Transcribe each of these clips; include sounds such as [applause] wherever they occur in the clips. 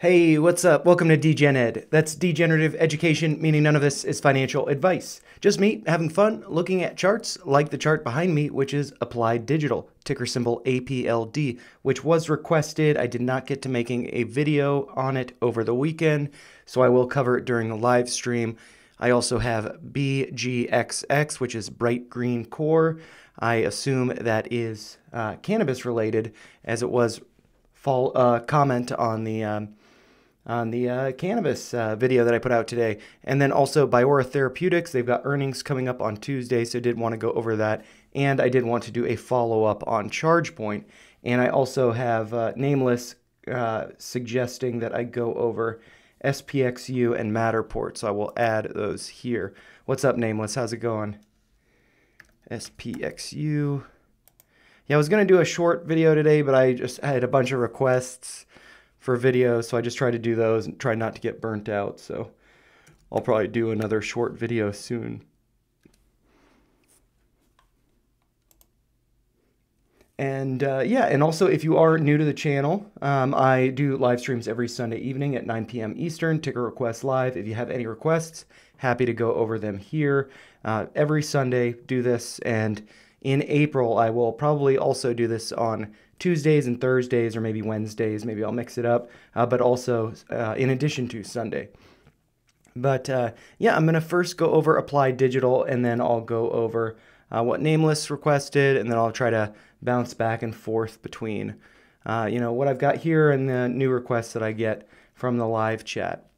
Hey, what's up? Welcome to Degen Ed. That's degenerative education, meaning none of this is financial advice. Just me having fun looking at charts like the chart behind me, which is Applied Digital, ticker symbol APLD, which was requested. I did not get to making a video on it over the weekend, so I will cover it during the live stream. I also have BGXX, which is Bright Green Corp. I assume that is uh, cannabis related, as it was fall uh, comment on the um, on the uh, cannabis uh, video that I put out today. And then also Biora Therapeutics, they've got earnings coming up on Tuesday, so I did want to go over that. And I did want to do a follow up on ChargePoint. And I also have uh, Nameless uh, suggesting that I go over SPXU and Matterport, so I will add those here. What's up, Nameless? How's it going? SPXU. Yeah, I was going to do a short video today, but I just had a bunch of requests for videos, so I just try to do those and try not to get burnt out. So I'll probably do another short video soon. And uh, yeah, and also if you are new to the channel, um, I do live streams every Sunday evening at 9 p.m. Eastern, ticker request live. If you have any requests, happy to go over them here. Uh, every Sunday, do this. And in April, I will probably also do this on Tuesdays and Thursdays, or maybe Wednesdays. Maybe I'll mix it up, uh, but also uh, in addition to Sunday. But uh, yeah, I'm going to first go over Applied Digital, and then I'll go over uh, what Nameless requested, and then I'll try to bounce back and forth between, uh, you know, what I've got here and the new requests that I get from the live chat.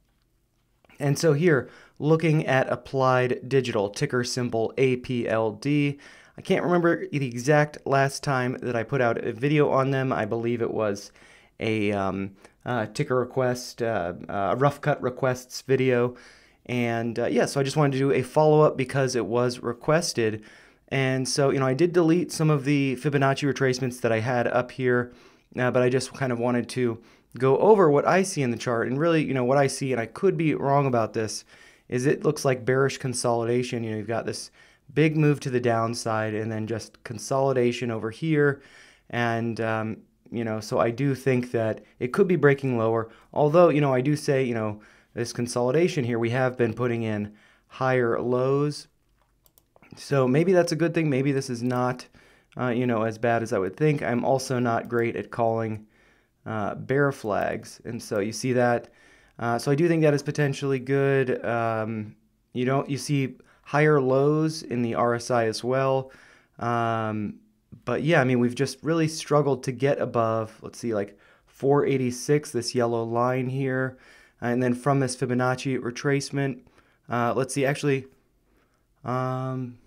And so here, looking at Applied Digital, ticker symbol APLD. I can't remember the exact last time that I put out a video on them. I believe it was a um, uh, ticker request, uh, a rough cut requests video. And uh, yeah, so I just wanted to do a follow up because it was requested. And so, you know, I did delete some of the Fibonacci retracements that I had up here, uh, but I just kind of wanted to go over what I see in the chart. And really, you know, what I see, and I could be wrong about this, is it looks like bearish consolidation. You know, you've got this big move to the downside and then just consolidation over here. And, um, you know, so I do think that it could be breaking lower. Although, you know, I do say, you know, this consolidation here, we have been putting in higher lows so maybe that's a good thing. Maybe this is not, uh, you know, as bad as I would think. I'm also not great at calling uh, bear flags, and so you see that. Uh, so I do think that is potentially good. Um, you don't you see higher lows in the RSI as well. Um, but yeah, I mean we've just really struggled to get above. Let's see, like 486, this yellow line here, and then from this Fibonacci retracement. Uh, let's see, actually. Um,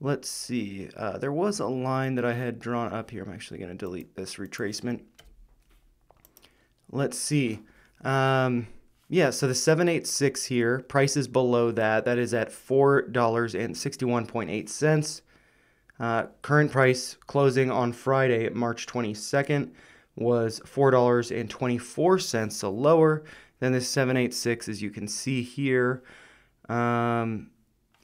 let's see. Uh, there was a line that I had drawn up here. I'm actually going to delete this retracement. Let's see. Um, yeah, so the 786 here, price is below that. That is at $4.61.8. Uh, current price closing on Friday, March 22nd, was $4.24, so lower than the 786, as you can see here. Um,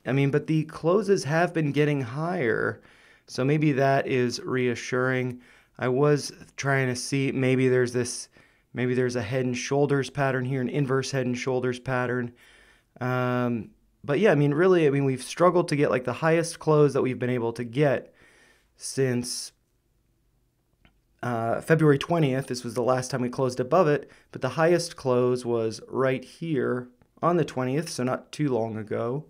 I mean, but the closes have been getting higher. So maybe that is reassuring. I was trying to see maybe there's this, maybe there's a head and shoulders pattern here, an inverse head and shoulders pattern. Um, but yeah, I mean, really, I mean, we've struggled to get like the highest close that we've been able to get since uh, February 20th. This was the last time we closed above it, but the highest close was right here on the 20th, so not too long ago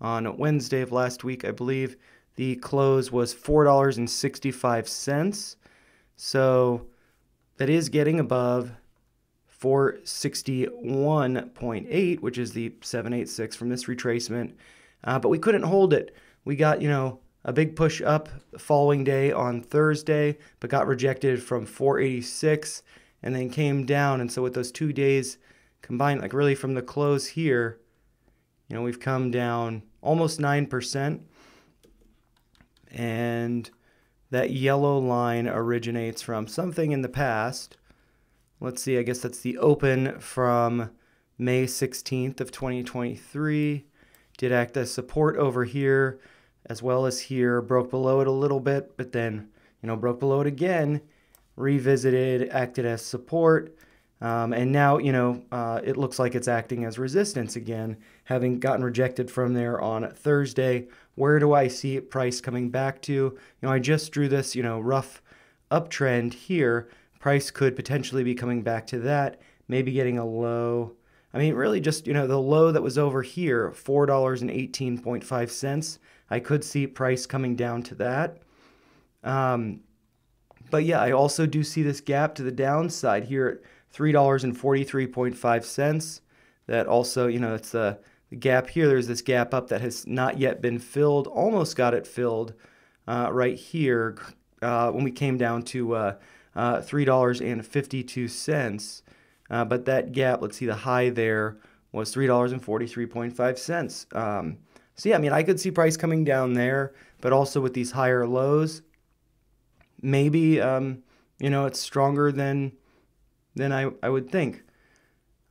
on Wednesday of last week, I believe. The close was $4.65. So that is getting above 461.8, which is the 786 from this retracement. Uh, but we couldn't hold it. We got, you know, a big push up the following day on Thursday, but got rejected from 486 and then came down. And so with those two days combined, like really from the close here, you know, we've come down almost 9%. And that yellow line originates from something in the past. Let's see, I guess that's the open from May 16th of 2023. Did act as support over here as well as here. Broke below it a little bit, but then, you know, broke below it again. Revisited, acted as support. Um, and now, you know, uh, it looks like it's acting as resistance again, having gotten rejected from there on Thursday. Where do I see price coming back to? You know, I just drew this, you know, rough uptrend here. Price could potentially be coming back to that, maybe getting a low. I mean, really just, you know, the low that was over here, $4.18.5. I could see price coming down to that. Um, but yeah, I also do see this gap to the downside here at $3.43.5. That also, you know, it's the, gap here. There's this gap up that has not yet been filled. Almost got it filled uh, right here uh, when we came down to uh, uh $3.52. Uh, but that gap, let's see, the high there was $3.43.5. Um, so yeah, I mean, I could see price coming down there, but also with these higher lows, maybe um, you know it's stronger than than I, I would think.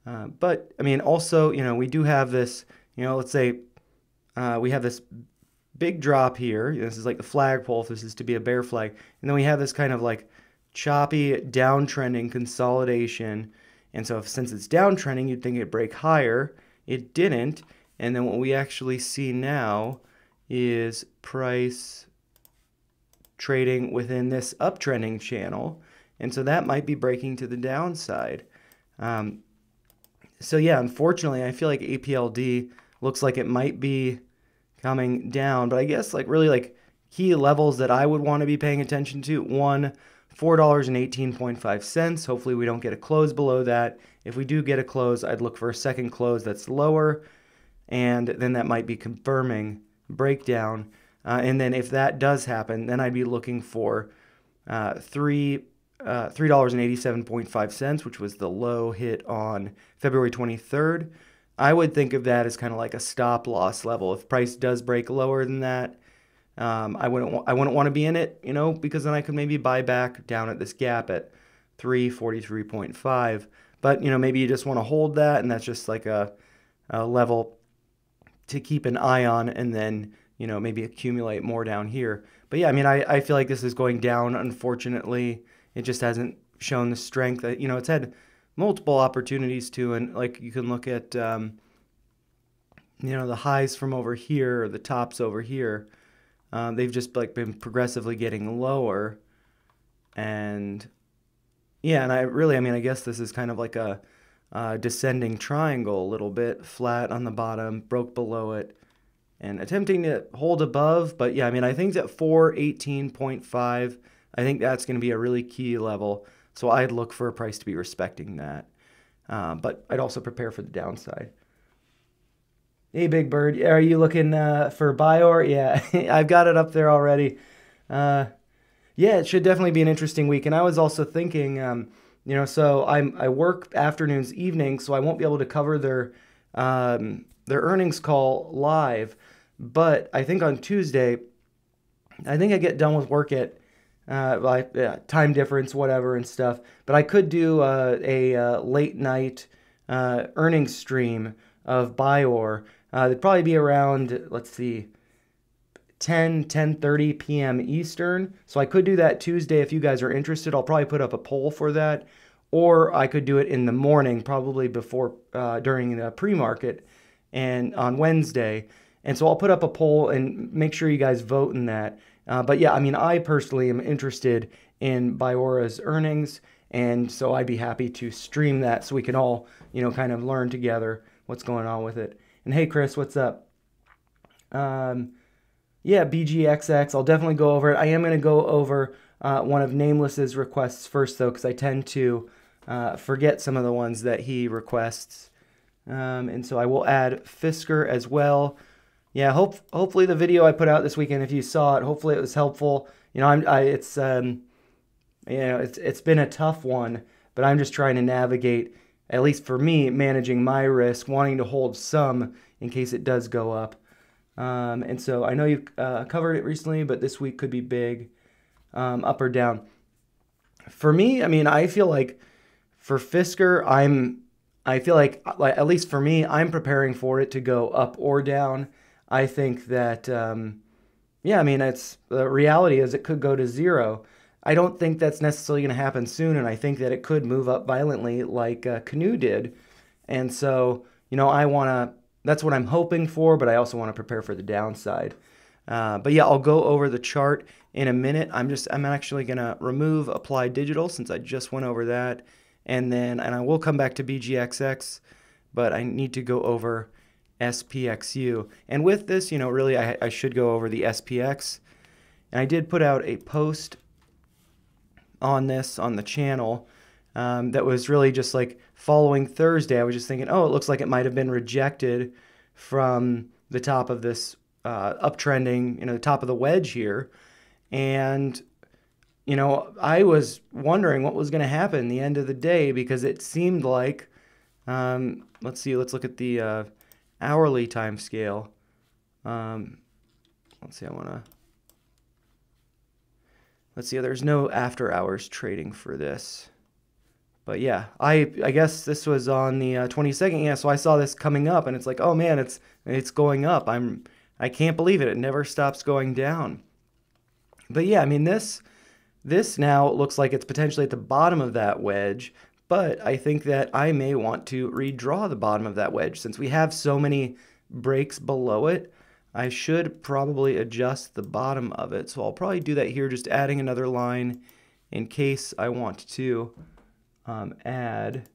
Uh, but I mean, also you know we do have this you know let's say uh, we have this big drop here. This is like the flagpole. If this is to be a bear flag, and then we have this kind of like choppy downtrending consolidation. And so if, since it's downtrending, you'd think it'd break higher. It didn't. And then what we actually see now is price trading within this uptrending channel. And so that might be breaking to the downside. Um, so yeah, unfortunately, I feel like APLD looks like it might be coming down. But I guess like really like key levels that I would want to be paying attention to. One, $4.18.5. Hopefully we don't get a close below that. If we do get a close, I'd look for a second close that's lower. And then that might be confirming breakdown. Uh, and then if that does happen, then I'd be looking for uh, three uh, three dollars and eighty seven point five cents, which was the low hit on February twenty third. I would think of that as kind of like a stop loss level. If price does break lower than that, um, I wouldn't I wouldn't want to be in it, you know, because then I could maybe buy back down at this gap at three forty three point five. But you know, maybe you just want to hold that, and that's just like a, a level to keep an eye on, and then you know, maybe accumulate more down here. But yeah, I mean, I, I feel like this is going down, unfortunately. It just hasn't shown the strength that, you know, it's had multiple opportunities to, and like you can look at, um, you know, the highs from over here, or the tops over here. Um, they've just like been progressively getting lower. And yeah, and I really, I mean, I guess this is kind of like a, a descending triangle a little bit, flat on the bottom, broke below it and attempting to hold above. But yeah, I mean, I think that 418.5, I think that's going to be a really key level. So I'd look for a price to be respecting that. Uh, but I'd also prepare for the downside. Hey, Big Bird, are you looking uh, for Bior? Yeah, [laughs] I've got it up there already. Uh, yeah, it should definitely be an interesting week. And I was also thinking, um, you know, so I'm I work afternoons, evenings, so I won't be able to cover their um, their earnings call live. But I think on Tuesday, I think I get done with work at uh, like time difference, whatever, and stuff. But I could do uh, a uh, late night uh, earnings stream of Bior. Uh, it'd probably be around, let's see, 10, 10.30 p.m. Eastern. So I could do that Tuesday if you guys are interested. I'll probably put up a poll for that. Or I could do it in the morning, probably before, during the pre-market and on Wednesday. And so I'll put up a poll and make sure you guys vote in that. Uh, but yeah, I mean, I personally am interested in Biora's earnings, and so I'd be happy to stream that so we can all, you know, kind of learn together what's going on with it. And hey, Chris, what's up? Um, yeah, BGXX, I'll definitely go over it. I am going to go over uh, one of Nameless's requests first, though, because I tend to uh, forget some of the ones that he requests. Um, and so I will add Fisker as well yeah, hope hopefully the video I put out this weekend, if you saw it, hopefully it was helpful. You know, I'm I, it's um, you know it's it's been a tough one, but I'm just trying to navigate, at least for me, managing my risk, wanting to hold some in case it does go up. Um, and so I know you've uh, covered it recently, but this week could be big, um, up or down. For me, I mean, I feel like for Fisker, I'm I feel like, like at least for me, I'm preparing for it to go up or down. I think that, um, yeah, I mean, it's the reality is it could go to zero. I don't think that's necessarily going to happen soon, and I think that it could move up violently like uh, Canoo did. And so, you know, I want to, that's what I'm hoping for, but I also want to prepare for the downside. Uh, but yeah, I'll go over the chart in a minute. I'm just, I'm actually going to remove Applied Digital since I just went over that. And then, and I will come back to BGXX, but I need to go over SPXU. And with this, you know, really, I, I should go over the SPX. And I did put out a post on this on the channel um, that was really just like following Thursday. I was just thinking, oh, it looks like it might have been rejected from the top of this uh, uptrending, you know, the top of the wedge here. And, you know, I was wondering what was going to happen the end of the day because it seemed like, um, let's see, let's look at the uh, hourly time scale. Um, let's see, I want to, let's see, there's no after hours trading for this. But yeah, I I guess this was on the uh, 22nd. Yeah, so I saw this coming up, and it's like, oh man, it's it's going up. I'm I can't believe it. It never stops going down. But yeah, I mean this this now looks like it's potentially at the bottom of that wedge, but I think that I may want to redraw the bottom of that wedge since we have so many breaks below it. I should probably adjust the bottom of it. So I'll probably do that here, just adding another line in case I want to um, add,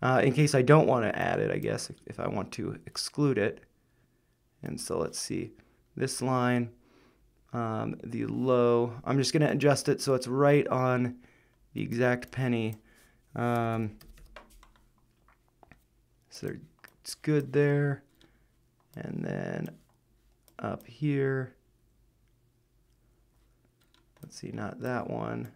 uh, in case I don't want to add it, I guess, if, I want to exclude it. And so let's see, this line, um, the low, I'm just going to adjust it so it's right on the exact penny. Um, so it's good there. And then up here, let's see, not that one.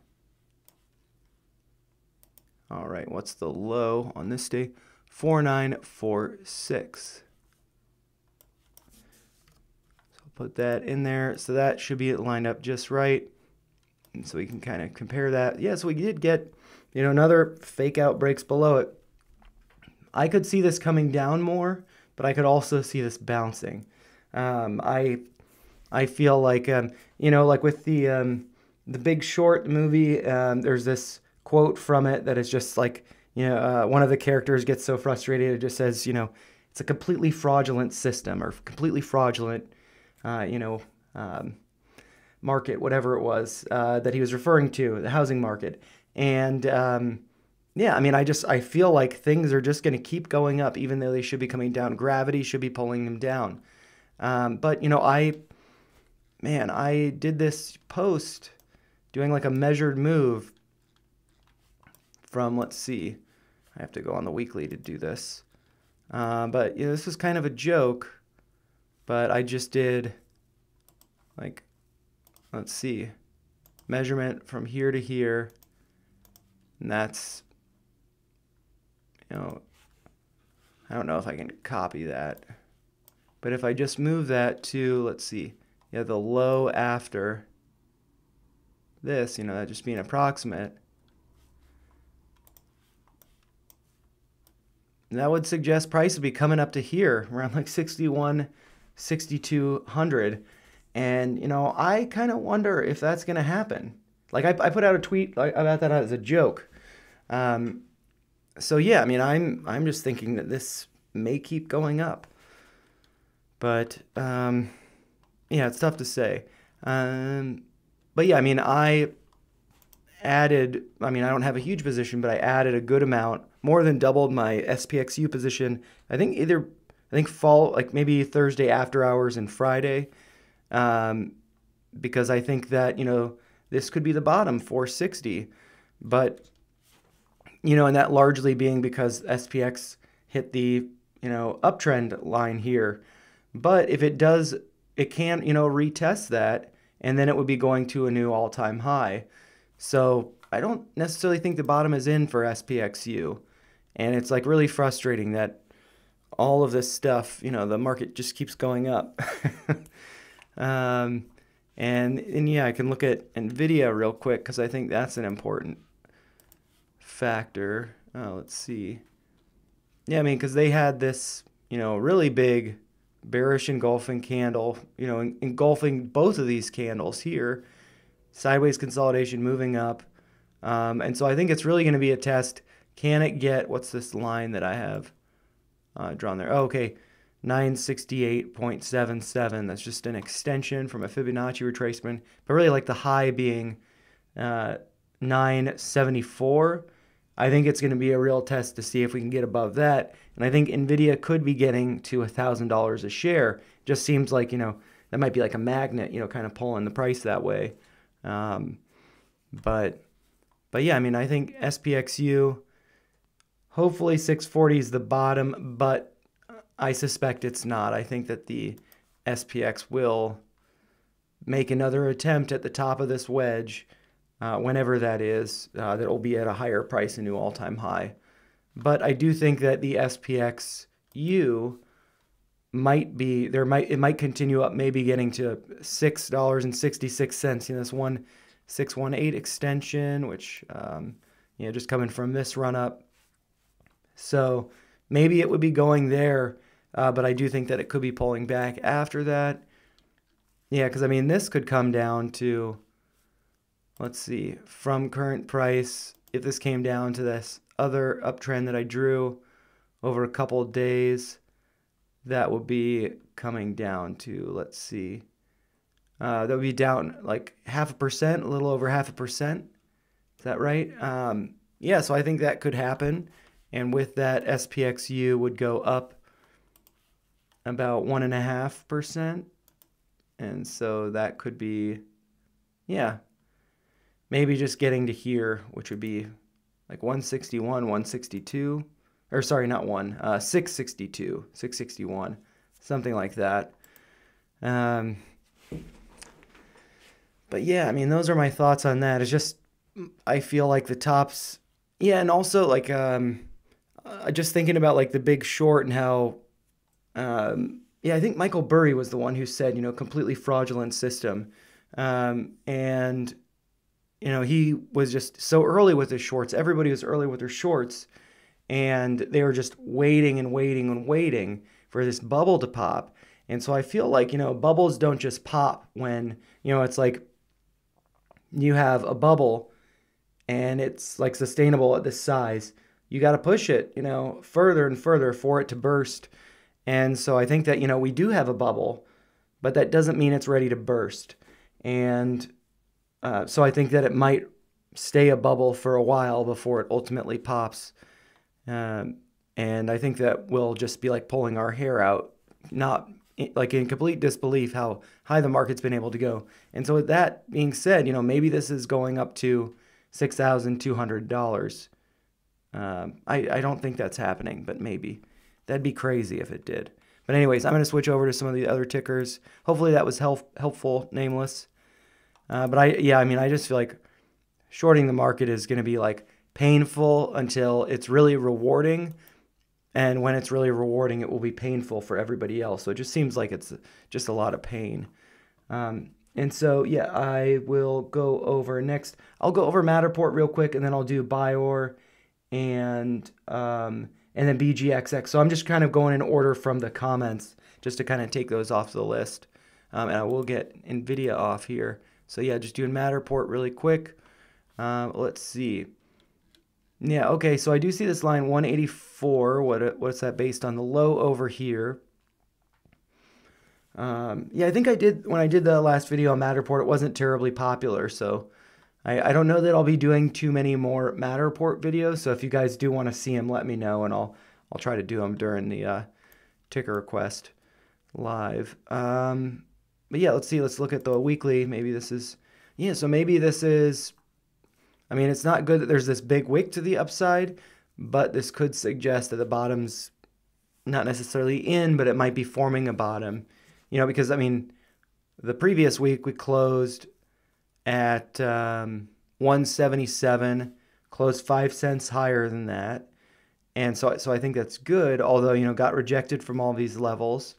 All right, what's the low on this day? 4946. So I'll put that in there. So that should be lined up just right. And so we can kind of compare that. Yeah, so we did get, you know, another fake out breaks below it. I could see this coming down more, but I could also see this bouncing. Um, I I feel like, um, you know, like with the um, the Big Short movie, um, there's this quote from it that is just like, you know, uh, one of the characters gets so frustrated, it just says, you know, it's a completely fraudulent system or completely fraudulent, uh, you know, um, market, whatever it was uh, that he was referring to, the housing market. And um, yeah, I mean, I just I feel like things are just going to keep going up, even though they should be coming down. Gravity should be pulling them down. Um, but you know, I, man, I did this post doing like a measured move from, let's see, I have to go on the weekly to do this. Uh, but you know, this was kind of a joke, but I just did like, let's see, measurement from here to here, and that's, you know, I don't know if I can copy that, but if I just move that to, let's see, yeah, the low after this, you know, that just being approximate, that would suggest price would be coming up to here around like 61 6200 and you know i kind of wonder if that's going to happen. Like I, I, put out a tweet about that as a joke um, so yeah i mean i'm i'm just thinking that this may keep going up. But um, yeah it's tough to say. Um, but yeah i mean i added i mean i don't have a huge position but i added a good amount more than doubled my SPXU position. I think either I think fall like maybe Thursday after hours and Friday, um, because I think that you know this could be the bottom 460, but you know, and that largely being because SPX hit the you know uptrend line here. But if it does, it can you know retest that, and then it would be going to a new all-time high. So I don't necessarily think the bottom is in for SPXU. And it's like really frustrating that all of this stuff, you know, the market just keeps going up. [laughs] um, and, and yeah, I can look at NVIDIA real quick because I think that's an important factor. Oh, let's see. Yeah, I mean, because they had this, you know, really big bearish engulfing candle, you know, engulfing both of these candles here. sideways consolidation moving up. Um, and so I think it's really going to be a test. Can it get, what's this line that I have uh, drawn there? Oh, okay, 968.77. That's just an extension from a Fibonacci retracement, but really like the high being uh, 974. I think it's going to be a real test to see if we can get above that. And I think Nvidia could be getting to $1,000 a share. Just seems like, you know, that might be like a magnet, you know, kind of pulling the price that way. Um, but, but yeah, I mean, I think SPXU, hopefully 640 is the bottom, but I suspect it's not. I think that the SPX will make another attempt at the top of this wedge, uh, whenever that is, uh, that will be at a higher price, a new all time high. But I do think that the SPXU might be there might it might continue up maybe getting to six dollars and sixty six cents you know this one six one eight extension which um, you know just coming from this run up so maybe it would be going there uh, but I do think that it could be pulling back after that yeah because I mean this could come down to let's see from current price if this came down to this other uptrend that I drew over a couple days that would be coming down to, let's see, uh, that would be down like half a percent, a little over half a percent. Is that right? Um, yeah, so I think that could happen. And with that, SPXU would go up about one and a half percent. And so that could be, yeah, maybe just getting to here, which would be like 161, 162 or sorry, not one, uh, 662, 661, something like that. Um, but yeah, I mean, those are my thoughts on that. It's just, I feel like the tops, yeah, and also like, um, uh, just thinking about like the big short and how, um, yeah, I think Michael Burry was the one who said, you know, completely fraudulent system. Um, and, you know, he was just so early with his shorts. Everybody was early with their shorts and they were just waiting and waiting and waiting for this bubble to pop. And so I feel like, you know, bubbles don't just pop when, you know, it's like you have a bubble and it's like sustainable at this size. You got to push it, you know, further and further for it to burst. And so I think that, you know, we do have a bubble, but that doesn't mean it's ready to burst. And uh, so I think that it might stay a bubble for a while before it ultimately pops. Um, and I think that will just be like pulling our hair out, not like in complete disbelief how high the market's been able to go. And so, with that being said, you know, maybe this is going up to $6,200. Um, I, I don't think that's happening, but maybe. That'd be crazy if it did. But, anyways, I'm going to switch over to some of the other tickers. Hopefully, that was help, helpful, nameless. Uh, but I, yeah, I mean, I just feel like shorting the market is going to be like painful until it's really rewarding. And when it's really rewarding, it will be painful for everybody else. So it just seems like it's just a lot of pain. Um, and so, yeah, I will go over next. I'll go over Matterport real quick, and then I'll do Bior and um, and then BGXX. So I'm just kind of going in order from the comments, just to kind of take those off the list. Um, and I will get NVIDIA off here. So yeah, just doing Matterport really quick. Uh, let's see. Yeah, okay, so I do see this line 184. What what's that based on? The low over here. Um, yeah, I think I did when I did the last video on Matterport, it wasn't terribly popular, so I, I don't know that I'll be doing too many more Matterport videos. So if you guys do want to see them, let me know, and I'll I'll try to do them during the uh, ticker request live. Um, but yeah, let's see. Let's look at the weekly. Maybe this is yeah. So maybe this is I mean, it's not good that there's this big wick to the upside, but this could suggest that the bottom's not necessarily in, but it might be forming a bottom. You know, because I mean, the previous week we closed at um, 177, closed five cents higher than that, and so so I think that's good. Although you know, got rejected from all these levels,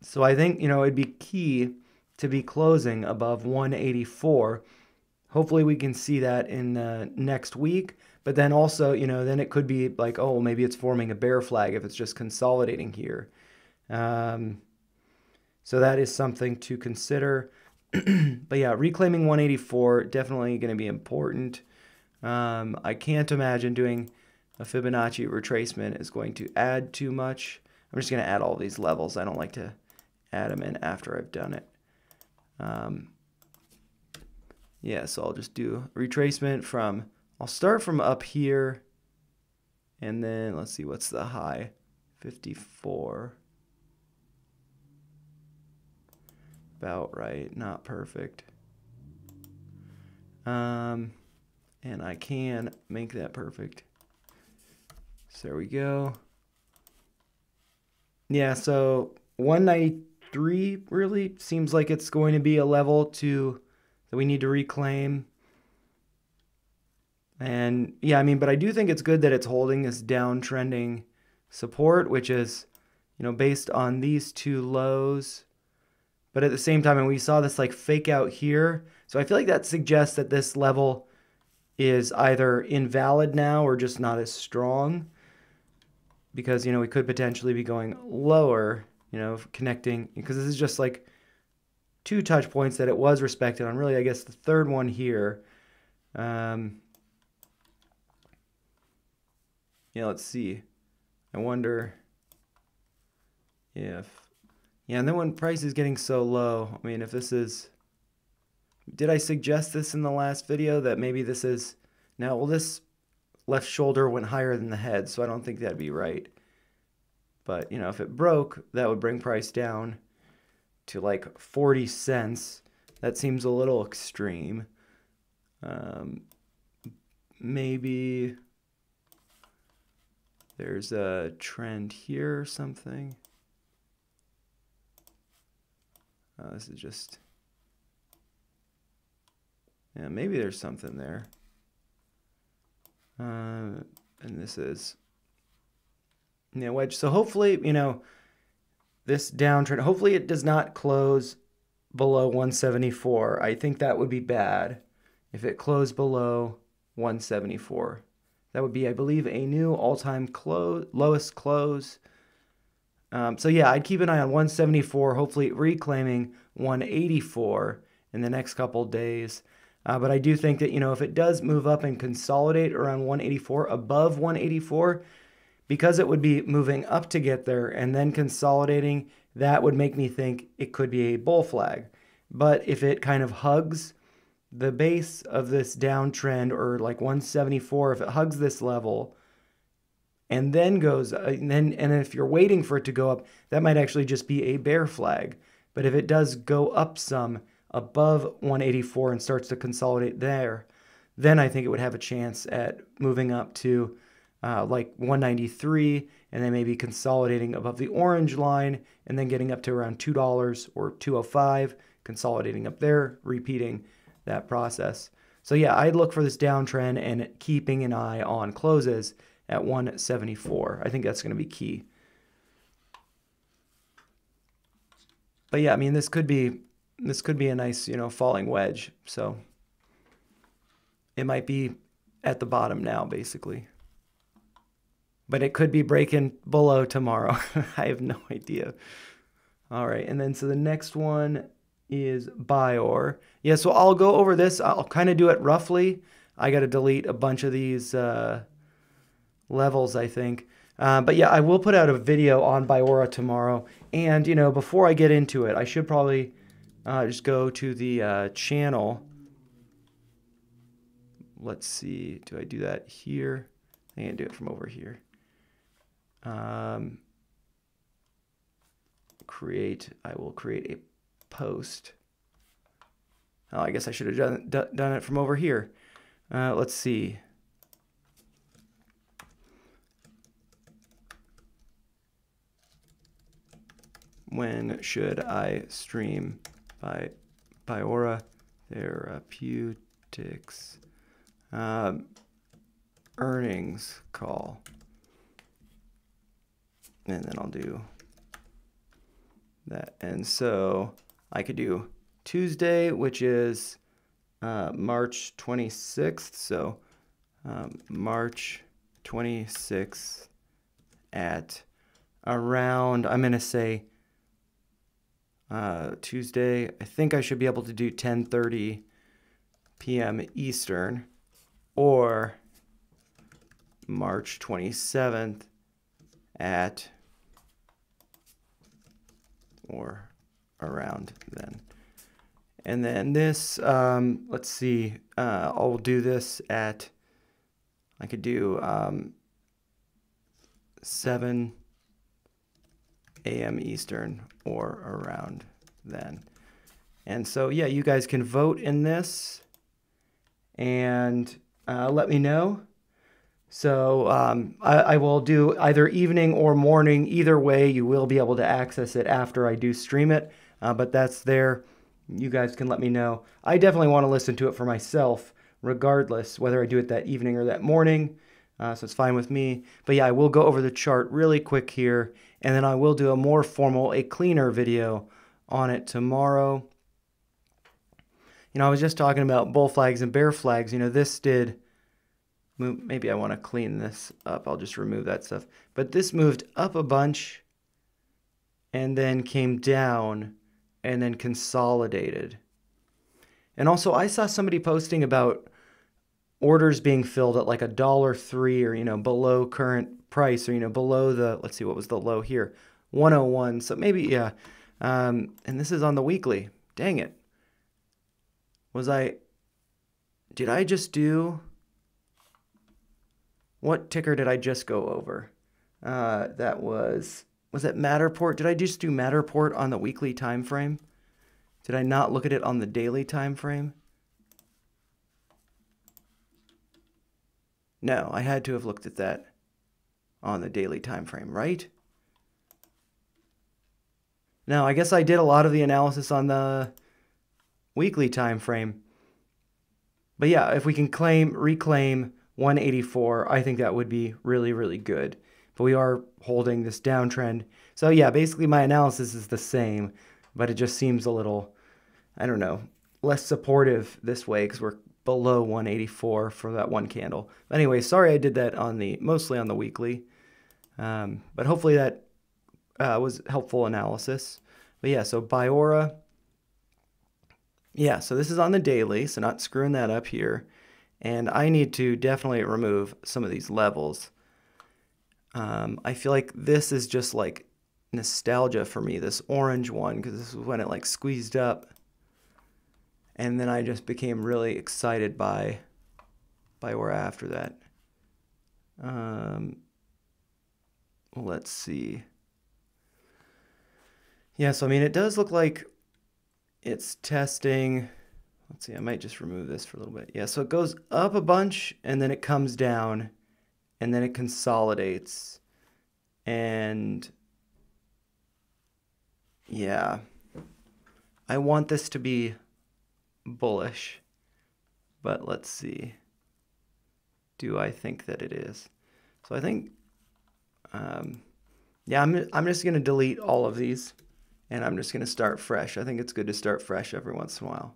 so I think you know it'd be key to be closing above 184 hopefully we can see that in uh, next week but then also you know then it could be like oh maybe it's forming a bear flag if it's just consolidating here um, so that is something to consider [clears throat] but yeah, reclaiming 184 definitely going to be important. Um, I can't imagine doing a Fibonacci retracement is going to add too much. I'm just going to add all these levels. I don't like to add them in after I've done it. Um, yeah, so I'll just do retracement from, I'll start from up here, and then let's see, what's the high? 54. About right, not perfect. Um, and I can make that perfect. So there we go. Yeah, so 193 really seems like it's going to be a level to that we need to reclaim. And yeah, I mean, but I do think it's good that it's holding this downtrending support, which is, you know, based on these two lows. But at the same time, and we saw this like fake out here. So I feel like that suggests that this level is either invalid now or just not as strong because, you know, we could potentially be going lower, you know, connecting because this is just like two touch points that it was respected on. Really, I guess the third one here. Um, yeah, let's see. I wonder if, yeah, and then when price is getting so low, I mean, if this is, did I suggest this in the last video that maybe this is, now, well, this left shoulder went higher than the head, so I don't think that'd be right. But, you know, if it broke, that would bring price down to like 40 cents. That seems a little extreme. Um, maybe there's a trend here or something. Oh, this is just, yeah, maybe there's something there. Uh, and this is, yeah, wedge. So hopefully, you know, this downtrend, hopefully it does not close below 174. I think that would be bad if it closed below 174. That would be, I believe, a new all-time close, lowest close. Um, so yeah, I'd keep an eye on 174, hopefully reclaiming 184 in the next couple days. Uh, but I do think that, you know, if it does move up and consolidate around 184, above 184, because it would be moving up to get there and then consolidating, that would make me think it could be a bull flag. But if it kind of hugs the base of this downtrend or like 174, if it hugs this level and then goes, uh, and then and if you're waiting for it to go up, that might actually just be a bear flag. But if it does go up some above 184 and starts to consolidate there, then I think it would have a chance at moving up to uh, like 193 and then maybe consolidating above the orange line and then getting up to around $2 or 205 consolidating up there repeating that process. So yeah i'd look for this downtrend and keeping an eye on closes at 174 i think that's going to be key. But yeah i mean this could be this could be a nice you know falling wedge. So it might be at the bottom now basically but it could be breaking below tomorrow. [laughs] I have no idea. All right, and then so the next one is Bior. Yeah, so I'll go over this. I'll kind of do it roughly. I got to delete a bunch of these uh, levels, I think. Uh, but yeah, I will put out a video on Biora tomorrow. And, you know, before I get into it, I should probably uh, just go to the uh, channel. Let's see. Do I do that here? I can do it from over here um, create, I will create a post. Oh, I guess I should have done, done it from over here. Uh, let's see. When should I stream by by Biora Therapeutics um, earnings call? And then I'll do that. And so I could do Tuesday, which is uh, March 26th. So um, March 26th at around, I'm going to say uh, Tuesday. I think I should be able to do 10:30 p.m. Eastern, or March 27th at or around then. And then this, um, let's see, uh, I'll do this at, I could do um, 7 a.m. Eastern or around then. And so, yeah, you guys can vote in this and uh, let me know. So um, I, I, will do either evening or morning. Either way, you will be able to access it after I do stream it. Uh, but that's there. You guys can let me know. I definitely want to listen to it for myself, regardless whether I do it that evening or that morning. Uh, so it's fine with me. But yeah, I will go over the chart really quick here, and then I will do a more formal, a cleaner video on it tomorrow. You know, I was just talking about bull flags and bear flags. You know, this did move. Maybe I want to clean this up. I'll just remove that stuff. But this moved up a bunch and then came down and then consolidated. And also, I saw somebody posting about orders being filled at like a dollar three or, you know, below current price or, you know, below the, let's see, what was the low here? 101. So maybe, yeah. Um, and this is on the weekly. Dang it. Was I, did I just do, what ticker did I just go over? Uh, that was was it Matterport? Did I just do Matterport on the weekly time frame? Did I not look at it on the daily time frame? No, I had to have looked at that on the daily time frame, right? Now, I guess I did a lot of the analysis on the weekly time frame. But yeah, if we can claim reclaim 184, I think that would be really really good but we are holding this downtrend. So yeah, basically my analysis is the same, but it just seems a little, I don't know, less supportive this way because we're below 184 for that one candle. But anyway, sorry I did that on the mostly on the weekly, um, but hopefully that uh, was helpful analysis. But yeah, so Biora. Yeah, so this is on the daily, so not screwing that up here. And I need to definitely remove some of these levels. Um, I feel like this is just like nostalgia for me, this orange one, because this was when it like squeezed up. And then I just became really excited by by where after that. Um, let's see. Yeah, so I mean, it does look like it's testing. Let's see, I might just remove this for a little bit. Yeah, so it goes up a bunch and then it comes down and then it consolidates. And yeah, I want this to be bullish, but let's see. Do I think that it is? So I think, um, yeah, I'm, I'm just going to delete all of these and I'm just going to start fresh. I think it's good to start fresh every once in a while.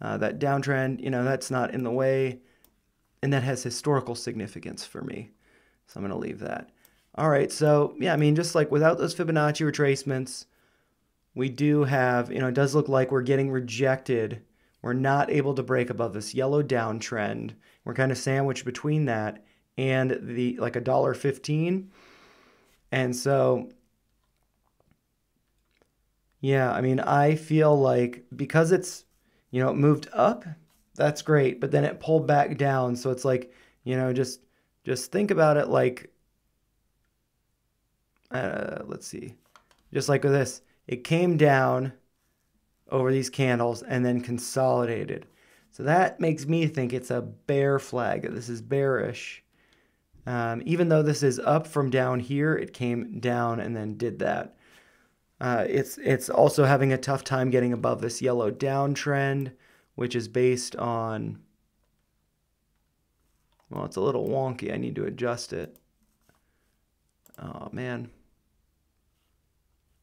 Uh, that downtrend, you know, that's not in the way and that has historical significance for me. So I'm going to leave that. All right, so yeah, I mean, just like without those Fibonacci retracements, we do have, you know, it does look like we're getting rejected. We're not able to break above this yellow downtrend. We're kind of sandwiched between that and the like a dollar fifteen. And so, yeah, I mean, I feel like because it's, you know, it moved up that's great. But then it pulled back down. So it's like, you know, just just think about it like uh, let's see. Just like with this, it came down over these candles and then consolidated. So that makes me think it's a bear flag. This is bearish. Um, even though this is up from down here, it came down and then did that. Uh, it's it's also having a tough time getting above this yellow downtrend which is based on, well, it's a little wonky. I need to adjust it. Oh, man.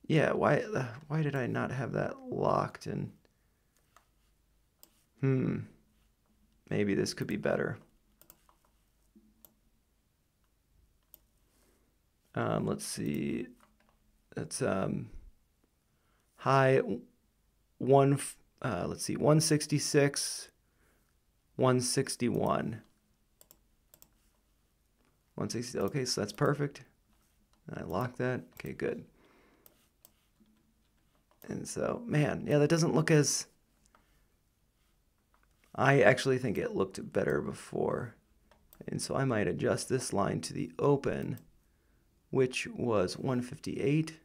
Yeah, why, why did I not have that locked? And, hmm, maybe this could be better. Um, let's see. That's um, high one, uh, let's see, 166, 161. 160, okay, so that's perfect. I lock that. Okay, good. And so, man, yeah, that doesn't look as. I actually think it looked better before. And so I might adjust this line to the open, which was 158.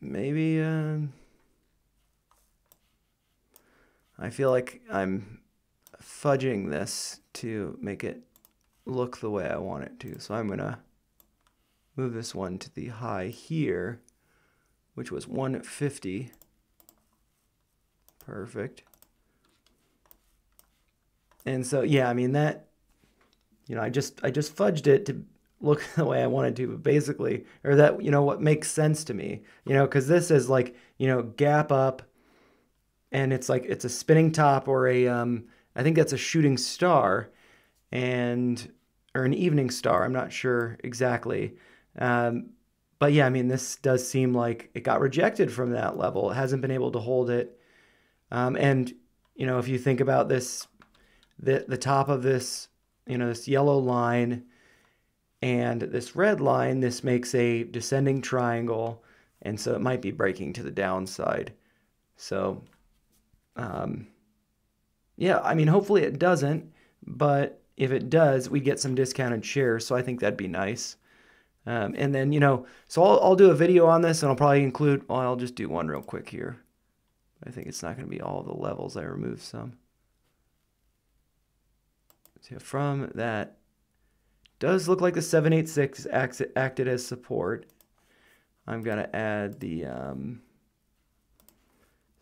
Maybe, um, I feel like I'm fudging this to make it look the way I want it to. So I'm going to move this one to the high here, which was 150. Perfect. And so, yeah, I mean that, you know, I just, I just fudged it to look [laughs] the way I wanted to, but basically, or that, you know, what makes sense to me, you know, cause this is like, you know, gap up and it's like, it's a spinning top or a, um, I think that's a shooting star and, or an evening star. I'm not sure exactly. Um, but yeah, I mean, this does seem like it got rejected from that level. It hasn't been able to hold it. Um, and, you know, if you think about this, the, the top of this, you know, this yellow line and this red line, this makes a descending triangle. And so it might be breaking to the downside. So, um, yeah, I mean, hopefully it doesn't. But if it does, we get some discounted shares. So I think that'd be nice. Um, and then, you know, so I'll, I'll do a video on this and I'll probably include, well, I'll just do one real quick here. I think it's not going to be all the levels. I removed some. So from that, does look like the 786 acted as support. I'm going to add the um,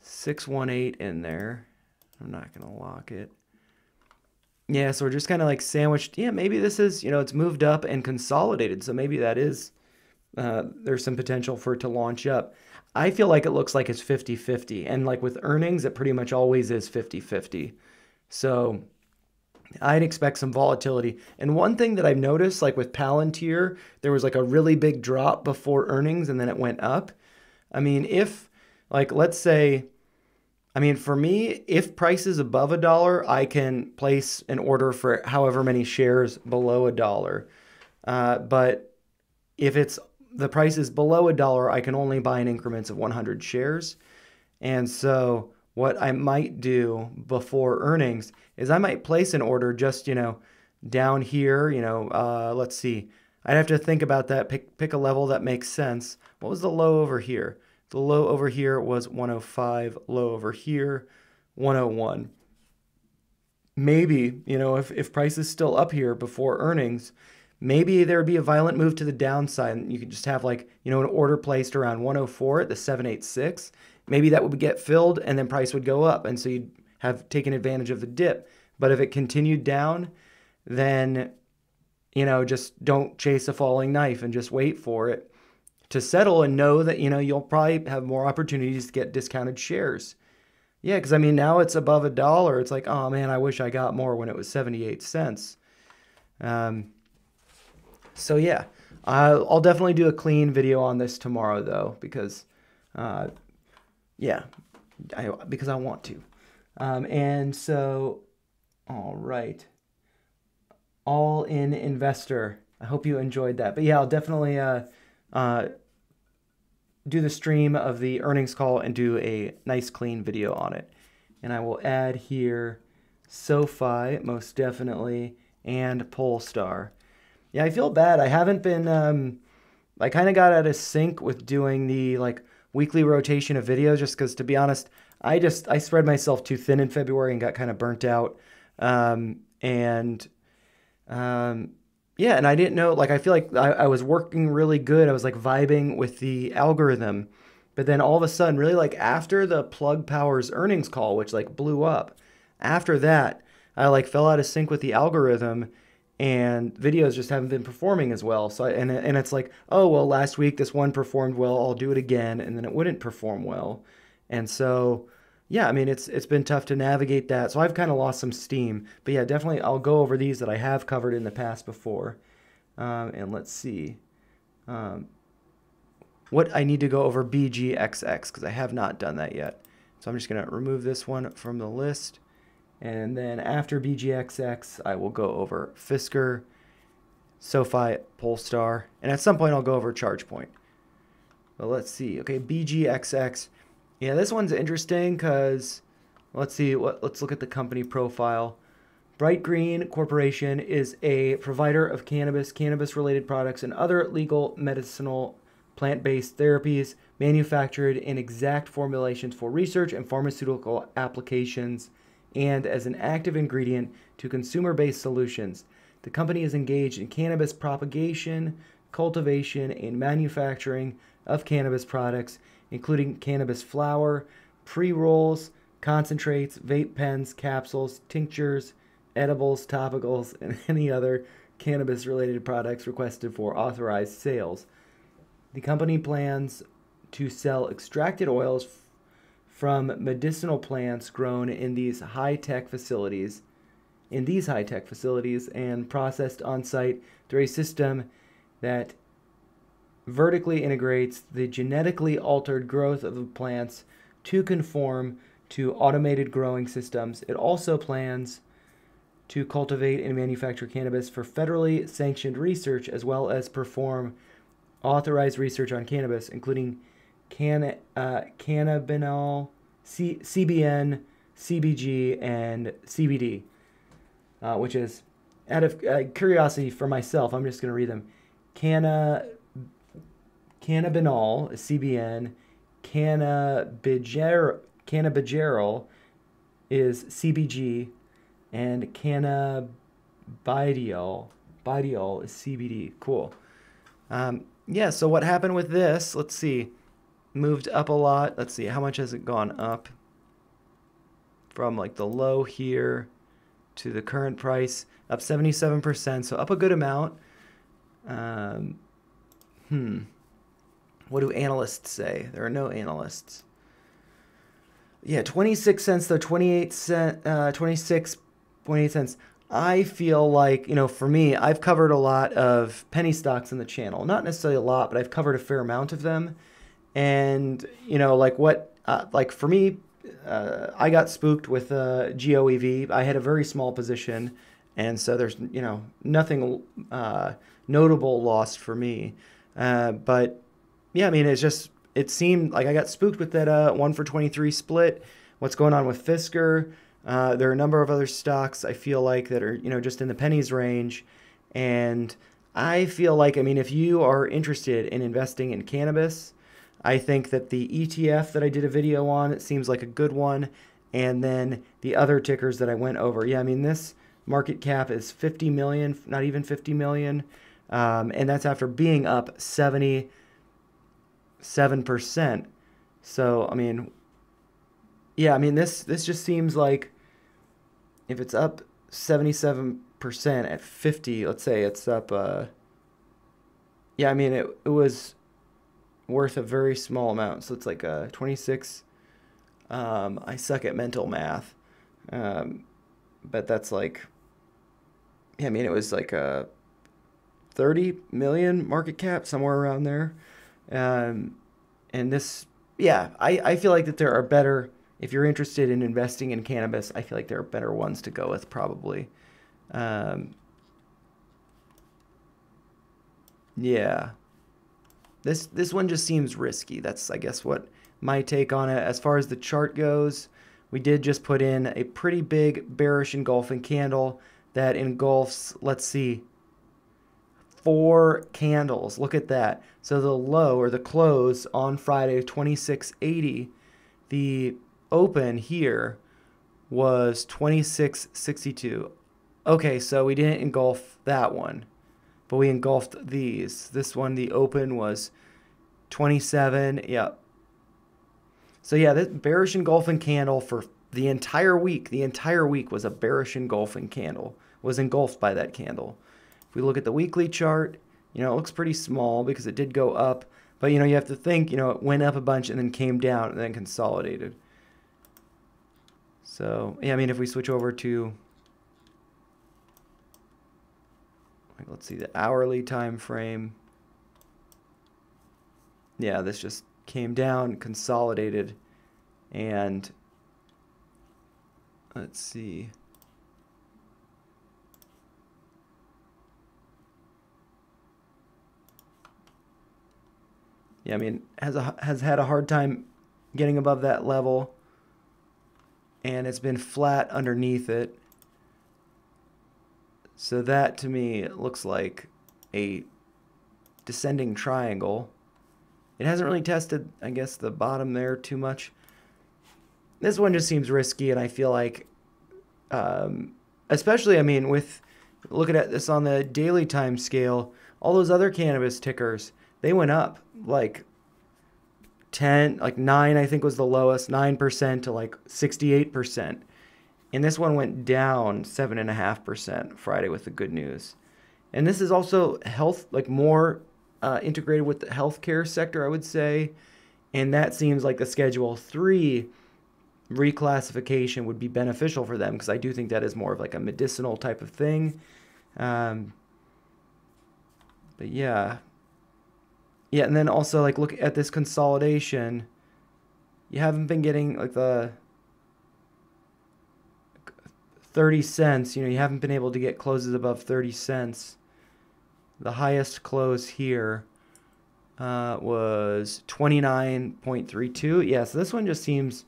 618 in there. I'm not going to lock it. Yeah, so we're just kind of like sandwiched. Yeah, maybe this is, you know, it's moved up and consolidated. So maybe that is, uh, there's some potential for it to launch up. I feel like it looks like it's 50 50. And like with earnings, it pretty much always is 50 50. So I'd expect some volatility. And one thing that I've noticed, like with Palantir, there was like a really big drop before earnings and then it went up. I mean, if, like, let's say, I mean, for me, if price is above a dollar, I can place an order for however many shares below a dollar. Uh, but if it's the price is below a dollar, I can only buy in increments of 100 shares. And so, what I might do before earnings is I might place an order just, you know, down here, you know, uh, let's see. I'd have to think about that, pick, pick a level that makes sense. What was the low over here? The low over here was 105, low over here, 101. Maybe, you know, if, if price is still up here before earnings, maybe there would be a violent move to the downside and you could just have like, you know, an order placed around 104 at the 786. Maybe that would get filled and then price would go up. And so you'd have taken advantage of the dip. But if it continued down, then, you know, just don't chase a falling knife and just wait for it to settle and know that you know you'll probably have more opportunities to get discounted shares. Yeah, because I mean now it's above a dollar. It's like, oh man, I wish I got more when it was seventy-eight cents. Um, so yeah, I'll, I'll definitely do a clean video on this tomorrow though because, uh, yeah, I, because I want to. Um, and so, all right, all in investor. I hope you enjoyed that. But yeah, I'll definitely. Uh, uh, do the stream of the earnings call and do a nice clean video on it. And I will add here SoFi, most definitely, and Polestar. Yeah, I feel bad. I haven't been, um, I kind of got out of sync with doing the like weekly rotation of videos just because, to be honest, I just, I spread myself too thin in February and got kind of burnt out. Um, and, um, yeah, and I didn't know, like, I feel like I, I was working really good. I was like vibing with the algorithm. But then all of a sudden, really like after the Plug Powers earnings call, which like blew up, after that, I like fell out of sync with the algorithm and videos just haven't been performing as well. So, I, and, and it's like, oh, well, last week this one performed well, I'll do it again. And then it wouldn't perform well. And so, yeah, I mean it's it's been tough to navigate that. So I've kind of lost some steam. But yeah, definitely I'll go over these that I have covered in the past before. Um, and let's see. Um, what I need to go over BGXX because I have not done that yet. So I'm just going to remove this one from the list. And then after BGXX, I will go over Fisker, SoFi, Polestar, and at some point I'll go over ChargePoint. But let's see. Okay, BGXX. Yeah, this one's interesting because let's see. What let's look at the company profile. Bright Green Corporation is a provider of cannabis, cannabis-related products, and other legal medicinal plant-based therapies manufactured in exact formulations for research and pharmaceutical applications and as an active ingredient to consumer-based solutions. The company is engaged in cannabis propagation, cultivation, and manufacturing of cannabis products, including cannabis flower, pre rolls, concentrates, vape pens, capsules, tinctures, edibles, topicals, and [laughs] any other cannabis related products requested for authorized sales. The company plans to sell extracted oils from medicinal plants grown in these high tech facilities in these high tech facilities and processed on site through a system that vertically integrates the genetically altered growth of the plants to conform to automated growing systems. It also plans to cultivate and manufacture cannabis for federally sanctioned research as well as perform authorized research on cannabis, including can, uh, cannabinol, C- CBN, CBG, and CBD uh, which is out of uh, curiosity for myself, I'm just going to read them. Canna, cannabinol, CBN, cannabigerol, cannabigerol is CBG, and cannabidiol, bidiol is CBD. Cool. Um, yeah, so what happened with this? Let's see. Moved up a lot. Let's see, how much has it gone up? From like the low here to the current price, up 77%, so up a good amount. Um, hmm. What do analysts say? There are no analysts. Yeah, 26 cents though, 28 cent, uh, 26.8 cents. I feel like, you know, for me, I've covered a lot of penny stocks in the channel. Not necessarily a lot, but I've covered a fair amount of them. And, you know, like what, uh, like for me, uh, I got spooked with uh, GOEV. I had a very small position, and so there's you know nothing uh, notable lost for me. Uh, but yeah, I mean it's just it seemed like I got spooked with that uh, one for 23 split. What's going on with Fisker? Uh, there are a number of other stocks I feel like that are you know just in the pennies range, and I feel like I mean if you are interested in investing in cannabis I think that the ETF that I did a video on, it seems like a good one. And then the other tickers that I went over. Yeah, I mean, this market cap is 50 million, not even 50 million. Um, and that's after being up 77%. So, I mean, yeah, I mean, this, this just seems like if it's up 77% at 50, let's say it's up, uh, yeah, I mean, it, it was worth a very small amount. So it's like a 26. Um, I suck at mental math. Um, but that's like, yeah, I mean, it was like a 30 million market cap, somewhere around there. Um, and this, yeah, I, I feel like that there are better, if you're interested in investing in cannabis, I feel like there are better ones to go with probably. Um, yeah. This this one just seems risky. That's I guess what my take on it. As far as the chart goes, we did just put in a pretty big bearish engulfing candle that engulfs, let's see, four candles. Look at that. So the low or the close on Friday 2680, the open here was 2662. Okay, so we didn't engulf that one but we engulfed these. This one, the open was 27. Yep. So yeah, this bearish engulfing candle for the entire week, the entire week was a bearish engulfing candle, was engulfed by that candle. If we look at the weekly chart, you know, it looks pretty small because it did go up, but you know, you have to think, you know, it went up a bunch and then came down and then consolidated. So, yeah, I mean, if we switch over to, like, let's see, the hourly time frame. Yeah, this just came down, consolidated, and let's see. Yeah, I mean, has a, has had a hard time getting above that level, and it's been flat underneath it. So that to me looks like a descending triangle. It hasn't really tested, I guess, the bottom there too much. This one just seems risky, and I feel like, um, especially, I mean, with looking at this on the daily time scale, all those other cannabis tickers, they went up like 10, like 9, I think was the lowest, 9% to like 68%. And this one went down 7.5% Friday with the good news. And this is also health, like more uh, integrated with the healthcare sector, I would say. And that seems like the Schedule 3 reclassification would be beneficial for them because I do think that is more of like a medicinal type of thing. Um, but yeah. Yeah, and then also like look at this consolidation. You haven't been getting like the 30 cents. You know, you haven't been able to get closes above 30 cents. The highest close here uh, was 29.32. Yeah, so this one just seems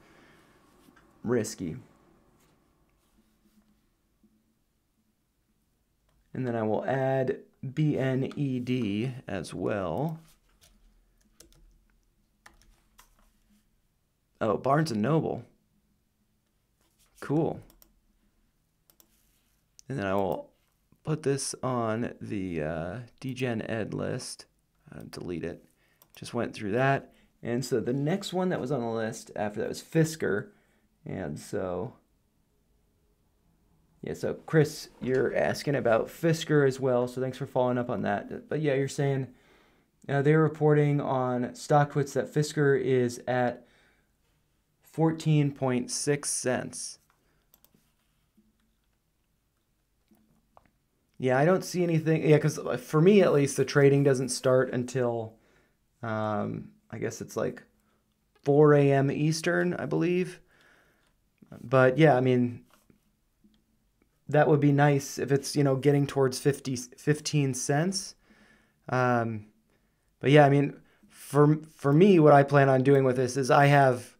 risky. And then I will add BNED as well. Oh, Barnes & Noble. Cool. And then I will put this on the uh, Degen Ed list. Uh, delete it. Just went through that. And so the next one that was on the list after that was Fisker. And so, yeah, so Chris, you're asking about Fisker as well. So thanks for following up on that. But yeah, you're saying uh, they're reporting on StockTwits that Fisker is at 14.6 cents. Yeah, I don't see anything. Yeah, because for me at least, the trading doesn't start until, um, I guess it's like 4 a.m. Eastern, I believe. But yeah, I mean, that would be nice if it's, you know, getting towards 50, 15 cents. Um, but yeah, I mean, for, for me, what I plan on doing with this is I have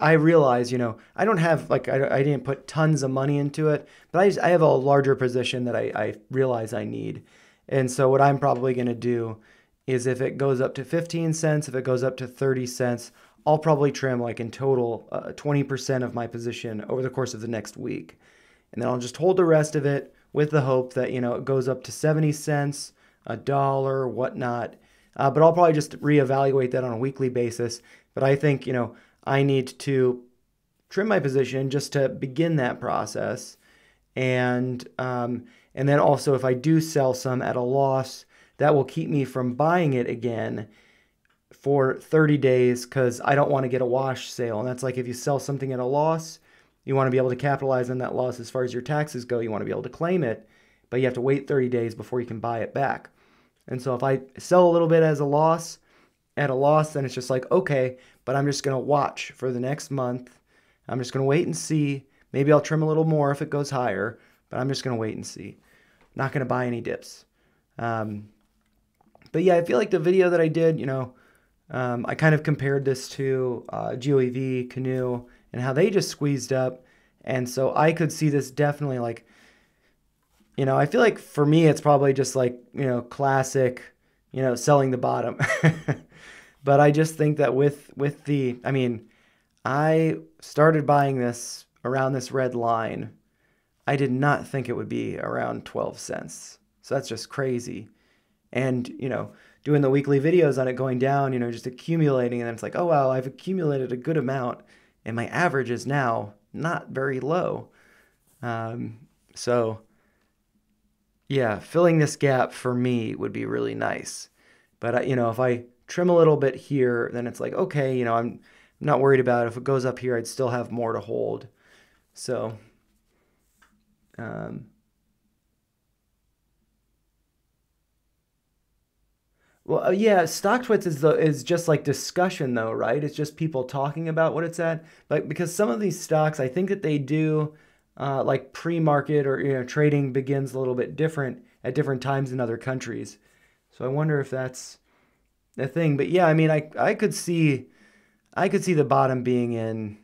I realize, you know, I don't have like I, I didn't put tons of money into it, but I just, I have a larger position that I, I realize I need, and so what I'm probably going to do is if it goes up to 15 cents, if it goes up to 30 cents, I'll probably trim like in total uh, 20% of my position over the course of the next week, and then I'll just hold the rest of it with the hope that you know it goes up to 70 cents, a dollar, whatnot. Uh, but I'll probably just reevaluate that on a weekly basis. But I think you know I need to trim my position just to begin that process. And um, and then also if I do sell some at a loss, that will keep me from buying it again for 30 days because I don't want to get a wash sale. And that's like if you sell something at a loss, you want to be able to capitalize on that loss as far as your taxes go. You want to be able to claim it, but you have to wait 30 days before you can buy it back. And so if I sell a little bit as a loss, at a loss, then it's just like, okay, but I'm just going to watch for the next month. I'm just going to wait and see. Maybe I'll trim a little more if it goes higher, but I'm just going to wait and see. not going to buy any dips. Um, but yeah, I feel like the video that I did, you know, um, I kind of compared this to uh, GOEV, Canoo, and how they just squeezed up. And so I could see this definitely like, you know, I feel like for me, it's probably just like, you know, classic, you know, selling the bottom. [laughs] But I just think that with with the, I mean, I started buying this around this red line. I did not think it would be around 12 cents. So that's just crazy. And, you know, doing the weekly videos on it going down, you know, just accumulating. And then it's like, oh, wow, I've accumulated a good amount. And my average is now not very low. Um, so, yeah, filling this gap for me would be really nice. But, you know, if I trim a little bit here, then it's like, okay, you know, I'm not worried about it. If it goes up here, I'd still have more to hold. So, um, well, uh, yeah, StockTwits is the is just like discussion though, right? It's just people talking about what it's at. But because some of these stocks, I think that they do uh, like pre-market or you know trading begins a little bit different at different times in other countries. So I wonder if that's the thing. But yeah, I mean, I I could see I could see the bottom being in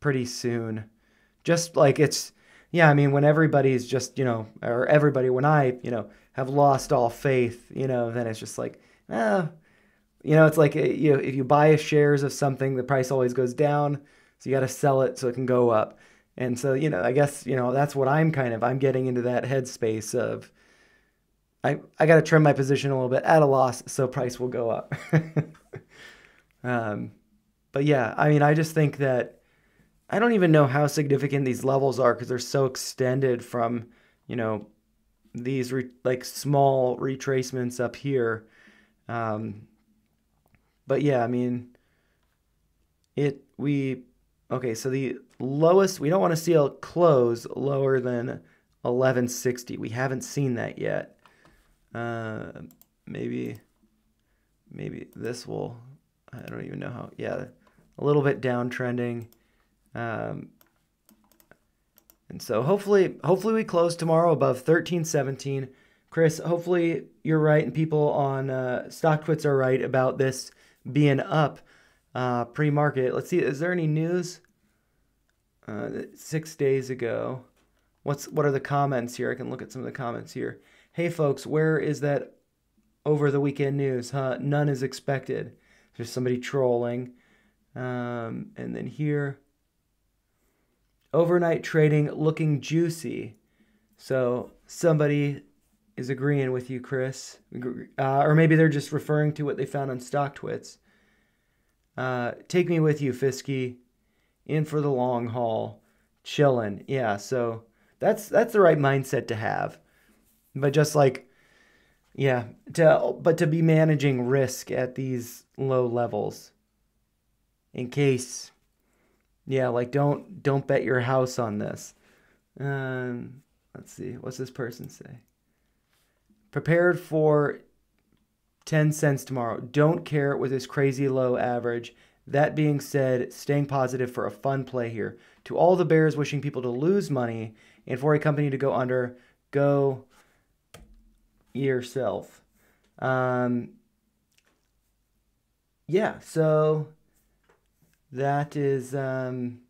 pretty soon. Just like it's yeah, I mean, when everybody's just, you know, or everybody when I, you know, have lost all faith, you know, then it's just like, eh, you know, it's like eh, you know, if you buy a shares of something, the price always goes down, so you got to sell it so it can go up. And so, you know, I guess, you know, that's what I'm kind of I'm getting into that headspace of I I got to trim my position a little bit at a loss so price will go up. [laughs] um but yeah, I mean, I just think that I don't even know how significant these levels are because they're so extended from, you know, these re- like small retracements up here. Um, but yeah, I mean, it we okay. So the lowest we don't want to see a close lower than 1160. We haven't seen that yet. Uh, maybe maybe this will. I don't even know how. Yeah, a little bit downtrending. Um, and so hopefully, hopefully we close tomorrow above 1317. Chris, hopefully you're right, and people on uh, StockTwits are right about this being up uh, pre-market. Let's see, is there any news? Uh, six days ago. What's what are the comments here? I can look at some of the comments here. Hey folks, where is that over the weekend news? Huh? None is expected. There's somebody trolling. Um, and then here, overnight trading looking juicy. So somebody is agreeing with you, Chris. Uh, or maybe they're just referring to what they found on StockTwits. Uh, take me with you, Fisky. In for the long haul. Chillin'. Yeah, so that's that's the right mindset to have. But just like yeah, to but to be managing risk at these low levels in case yeah like don't don't bet your house on this. Um let's see what's this person say? Prepared for 10 cents tomorrow. Don't care with this crazy low average. That being said staying positive for a fun play here. To all the bears wishing people to lose money and for a company to go under go yourself. Um yeah so that is um,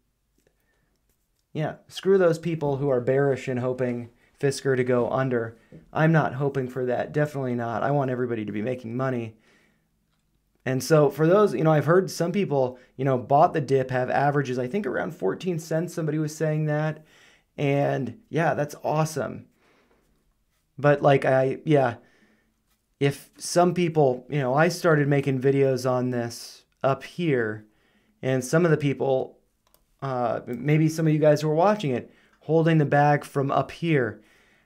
yeah screw those people who are bearish and hoping fisker to go under. I'm not hoping for that definitely not. I want everybody to be making money. And so for those you know i've heard some people you know bought the dip have averages i think around 14 cents somebody was saying that. And yeah that's awesome but like i yeah if some people you know i started making videos on this up here and some of the people, uh, maybe some of you guys who are watching it, holding the bag from up here.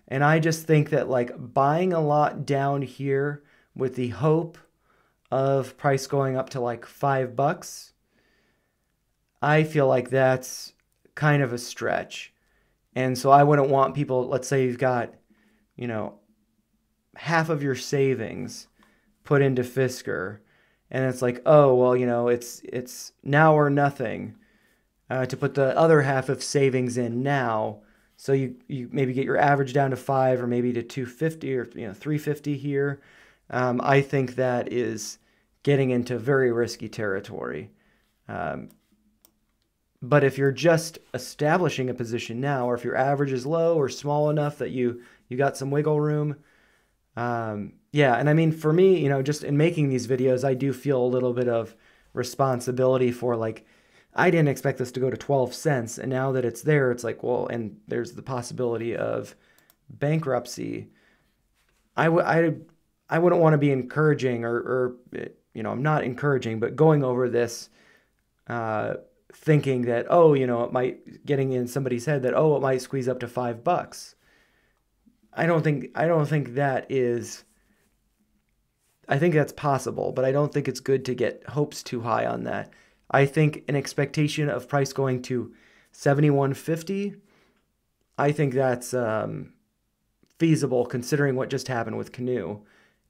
And I just think that like buying a lot down here with the hope of price going up to like five bucks, I feel like that's kind of a stretch. And so I wouldn't want people, let's say you've got, you know, half of your savings put into Fisker. And it's like oh well you know it's it's now or nothing uh, to put the other half of savings in now. So you you maybe get your average down to five or maybe to 250 or you know 350 here. Um, i think that is getting into very risky territory. Um, but if you're just establishing a position now or if your average is low or small enough that you you got some wiggle room um, yeah, and I mean, for me, you know, just in making these videos, I do feel a little bit of responsibility for like, I didn't expect this to go to 12 cents. And now that it's there, it's like, well, and there's the possibility of bankruptcy. I, w- I, I wouldn't want to be encouraging or, or, you know, I'm not encouraging, but going over this, uh, thinking that, oh, you know, it might, getting in somebody's head that, oh, it might squeeze up to five bucks. I don't think, I don't think that is I think that's possible, but I don't think it's good to get hopes too high on that. I think an expectation of price going to 7150. I think that's um, feasible considering what just happened with Canoo.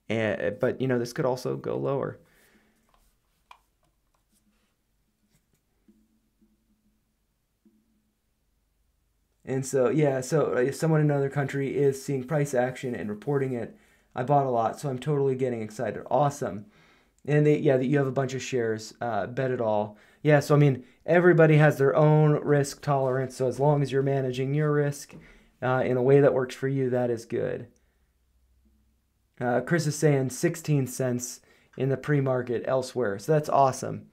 And, but you know, this could also go lower. And so, yeah, so if someone in another country is seeing price action and reporting it, I bought a lot, so I'm totally getting excited. Awesome. And they, yeah, you have a bunch of shares. Uh, bet it all. Yeah, so I mean, everybody has their own risk tolerance. So as long as you're managing your risk uh, in a way that works for you, that is good. Uh, Chris is saying 16 cents in the pre market elsewhere. So that's awesome.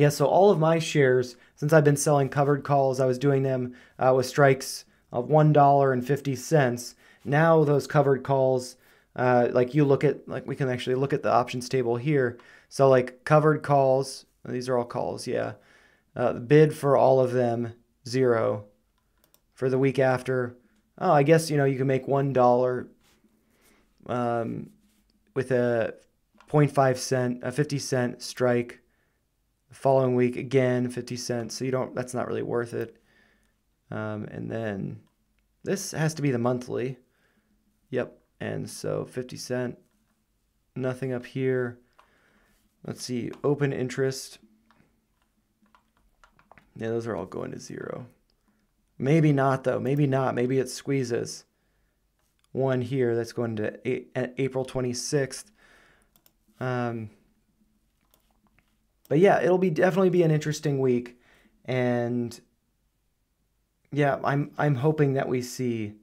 Yeah, so all of my shares, since I've been selling covered calls, I was doing them uh, with strikes of $1.50. Now those covered calls, uh, like you look at, like we can actually look at the options table here. So like covered calls, these are all calls, yeah. Uh, bid for all of them, zero. For the week after, oh, I guess, you know, you can make $1 um, with a 0.5 cent, a 50 cent strike the following week again, 50 cents. So you don't, that's not really worth it. Um, and then this has to be the monthly. Yep. And so 50 cent, nothing up here. Let's see, open interest. Yeah, those are all going to zero. Maybe not though. Maybe not. Maybe it squeezes. One here that's going to April 26th. Um, but yeah, it'll be definitely be an interesting week, and yeah, I'm I'm hoping that we see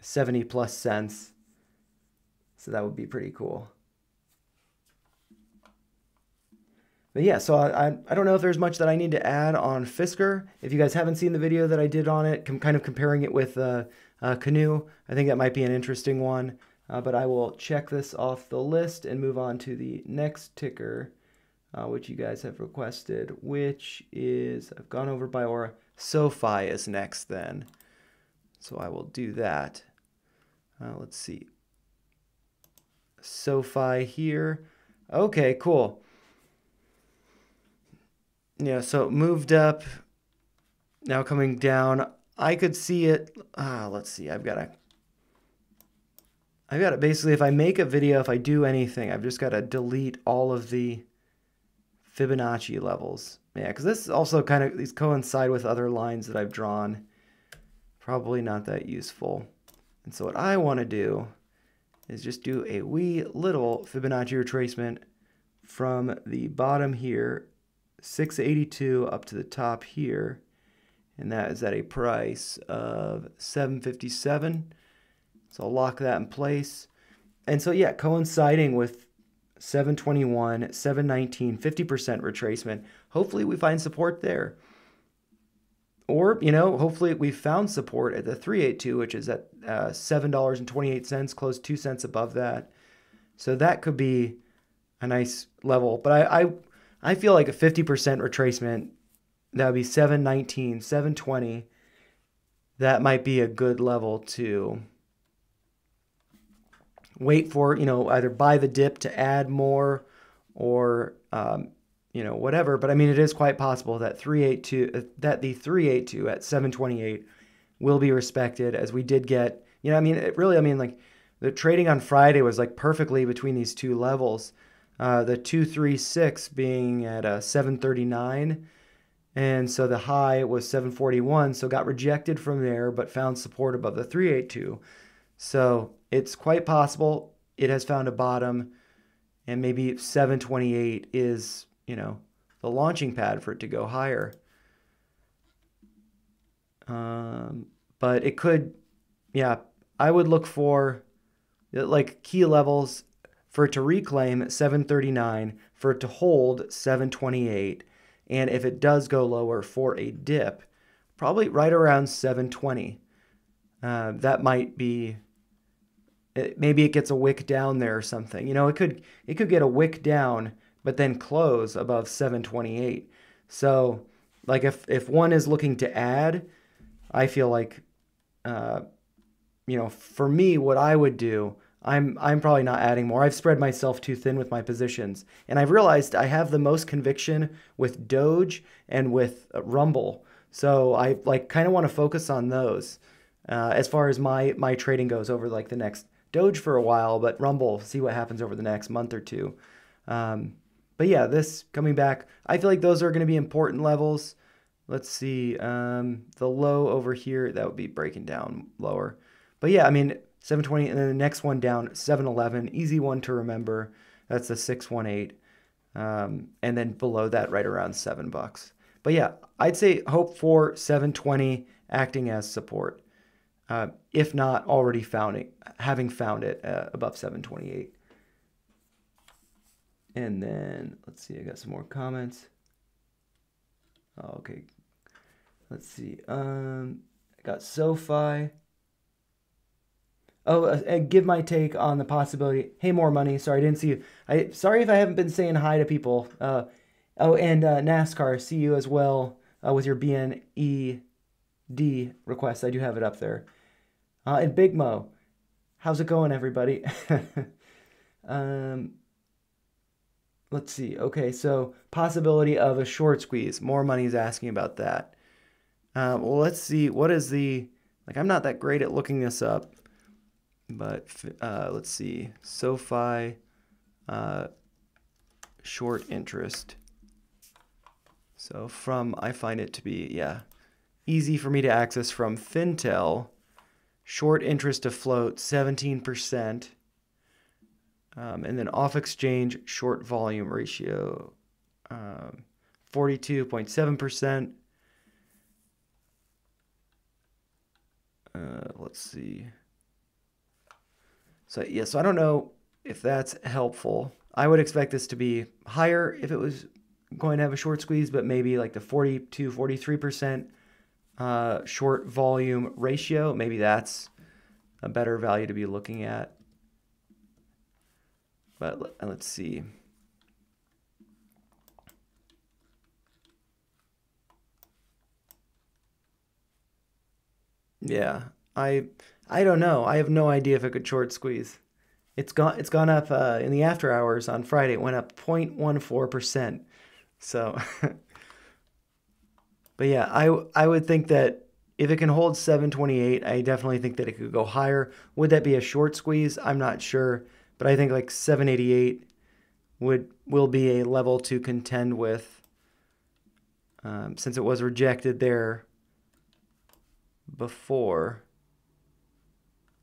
70 plus cents. So that would be pretty cool. But yeah, so I, I don't know if there's much that I need to add on Fisker. If you guys haven't seen the video that I did on it, kind of comparing it with uh, uh, Canoo, I think that might be an interesting one. Uh, but I will check this off the list and move on to the next ticker uh, which you guys have requested, which is, I've gone over Biora. SoFi is next then. So I will do that. Uh, let's see. SoFi here. Okay, cool. Yeah, so it moved up. Now coming down. I could see it. Ah, let's see. I've got to. I've got to basically, if I make a video, if I do anything, I've just got to delete all of the Fibonacci levels. Yeah, because this also kind of, these coincide with other lines that I've drawn. Probably not that useful. And so what I want to do is just do a wee little Fibonacci retracement from the bottom here, 682 up to the top here. And that is at a price of 757. So I'll lock that in place. And so yeah, coinciding with 721, 719, 50% retracement. Hopefully we find support there. Or, you know, hopefully we found support at the 382, which is at uh, $7.28, close 2 cents above that. So that could be a nice level. But I, I, I feel like a 50% retracement, that would be 719, 720. That might be a good level to wait for, you know, either buy the dip to add more or, um, you know, whatever. But I mean, it is quite possible that 382, uh, that the 382 at 728 will be respected as we did get, you know, I mean, it really, I mean, like the trading on Friday was like perfectly between these two levels. Uh, the 236 being at a 739 and so the high was 741 so got rejected from there but found support above the 382 so it's quite possible it has found a bottom, and maybe 728 is, you know, the launching pad for it to go higher. Um, but it could, yeah, I would look for like key levels for it to reclaim 739, for it to hold 728, and if it does go lower for a dip, probably right around 720. Uh, that might be it, maybe it gets a wick down there or something. You know, it could it could get a wick down, but then close above 728. So, like if if one is looking to add, I feel like, uh, you know, for me, what I would do, I'm I'm probably not adding more. I've spread myself too thin with my positions, and I've realized I have the most conviction with Doge and with uh, Rumble. So I like kind of want to focus on those uh, as far as my my trading goes over like the next Doge for a while, but Rumble see what happens over the next month or two. Um, but yeah, this coming back, I feel like those are going to be important levels. Let's see um, the low over here that would be breaking down lower. But yeah, I mean 720, and then the next one down, 711, easy one to remember. That's the 618. Um, and then below that, right around seven bucks. But yeah, I'd say hope for 720 acting as support. Uh, if not already found it, having found it uh, above 728. And then let's see, I got some more comments. Oh, okay. Let's see. Um, I got SoFi. Oh, uh, and give my take on the possibility. Hey, more money. Sorry, I didn't see you. I sorry if I haven't been saying hi to people. Uh, oh, and uh, NASCAR. See you as well uh, with your BNED request. I do have it up there. Uh, and Big Mo, how's it going, everybody? [laughs] um, let's see. Okay, so possibility of a short squeeze. More money is asking about that. Uh, well, let's see. What is the like? I'm not that great at looking this up. But uh, let's see, SoFi, uh, short interest. So from, I find it to be, yeah, easy for me to access from Fintel. Short interest to float, 17%. Um, and then off exchange short volume ratio, um, 42.7%. Uh, let's see. So yeah, so I don't know if that's helpful. I would expect this to be higher if it was going to have a short squeeze, but maybe like the 42, 43% uh, short volume ratio. Maybe that's a better value to be looking at. But let, let's see. Yeah, I I don't know. I have no idea if it could short squeeze. It's gone. It's gone up uh, in the after hours on Friday. It went up 0.14 percent. So, [laughs] but yeah, I I would think that if it can hold 728, I definitely think that it could go higher. Would that be a short squeeze? I'm not sure, but I think like 788 would will be a level to contend with. Um, since it was rejected there before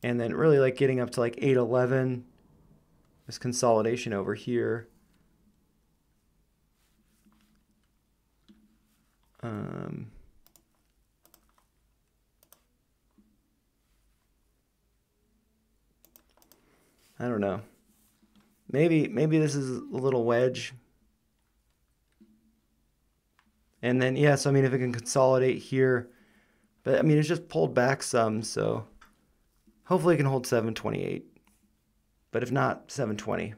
and then really like getting up to like 811 this consolidation over here um, I don't know. Maybe maybe this is a little wedge. And then yes, I mean if it can consolidate here, but I mean it's just pulled back some, so Hopefully it can hold 728. But if not, 720.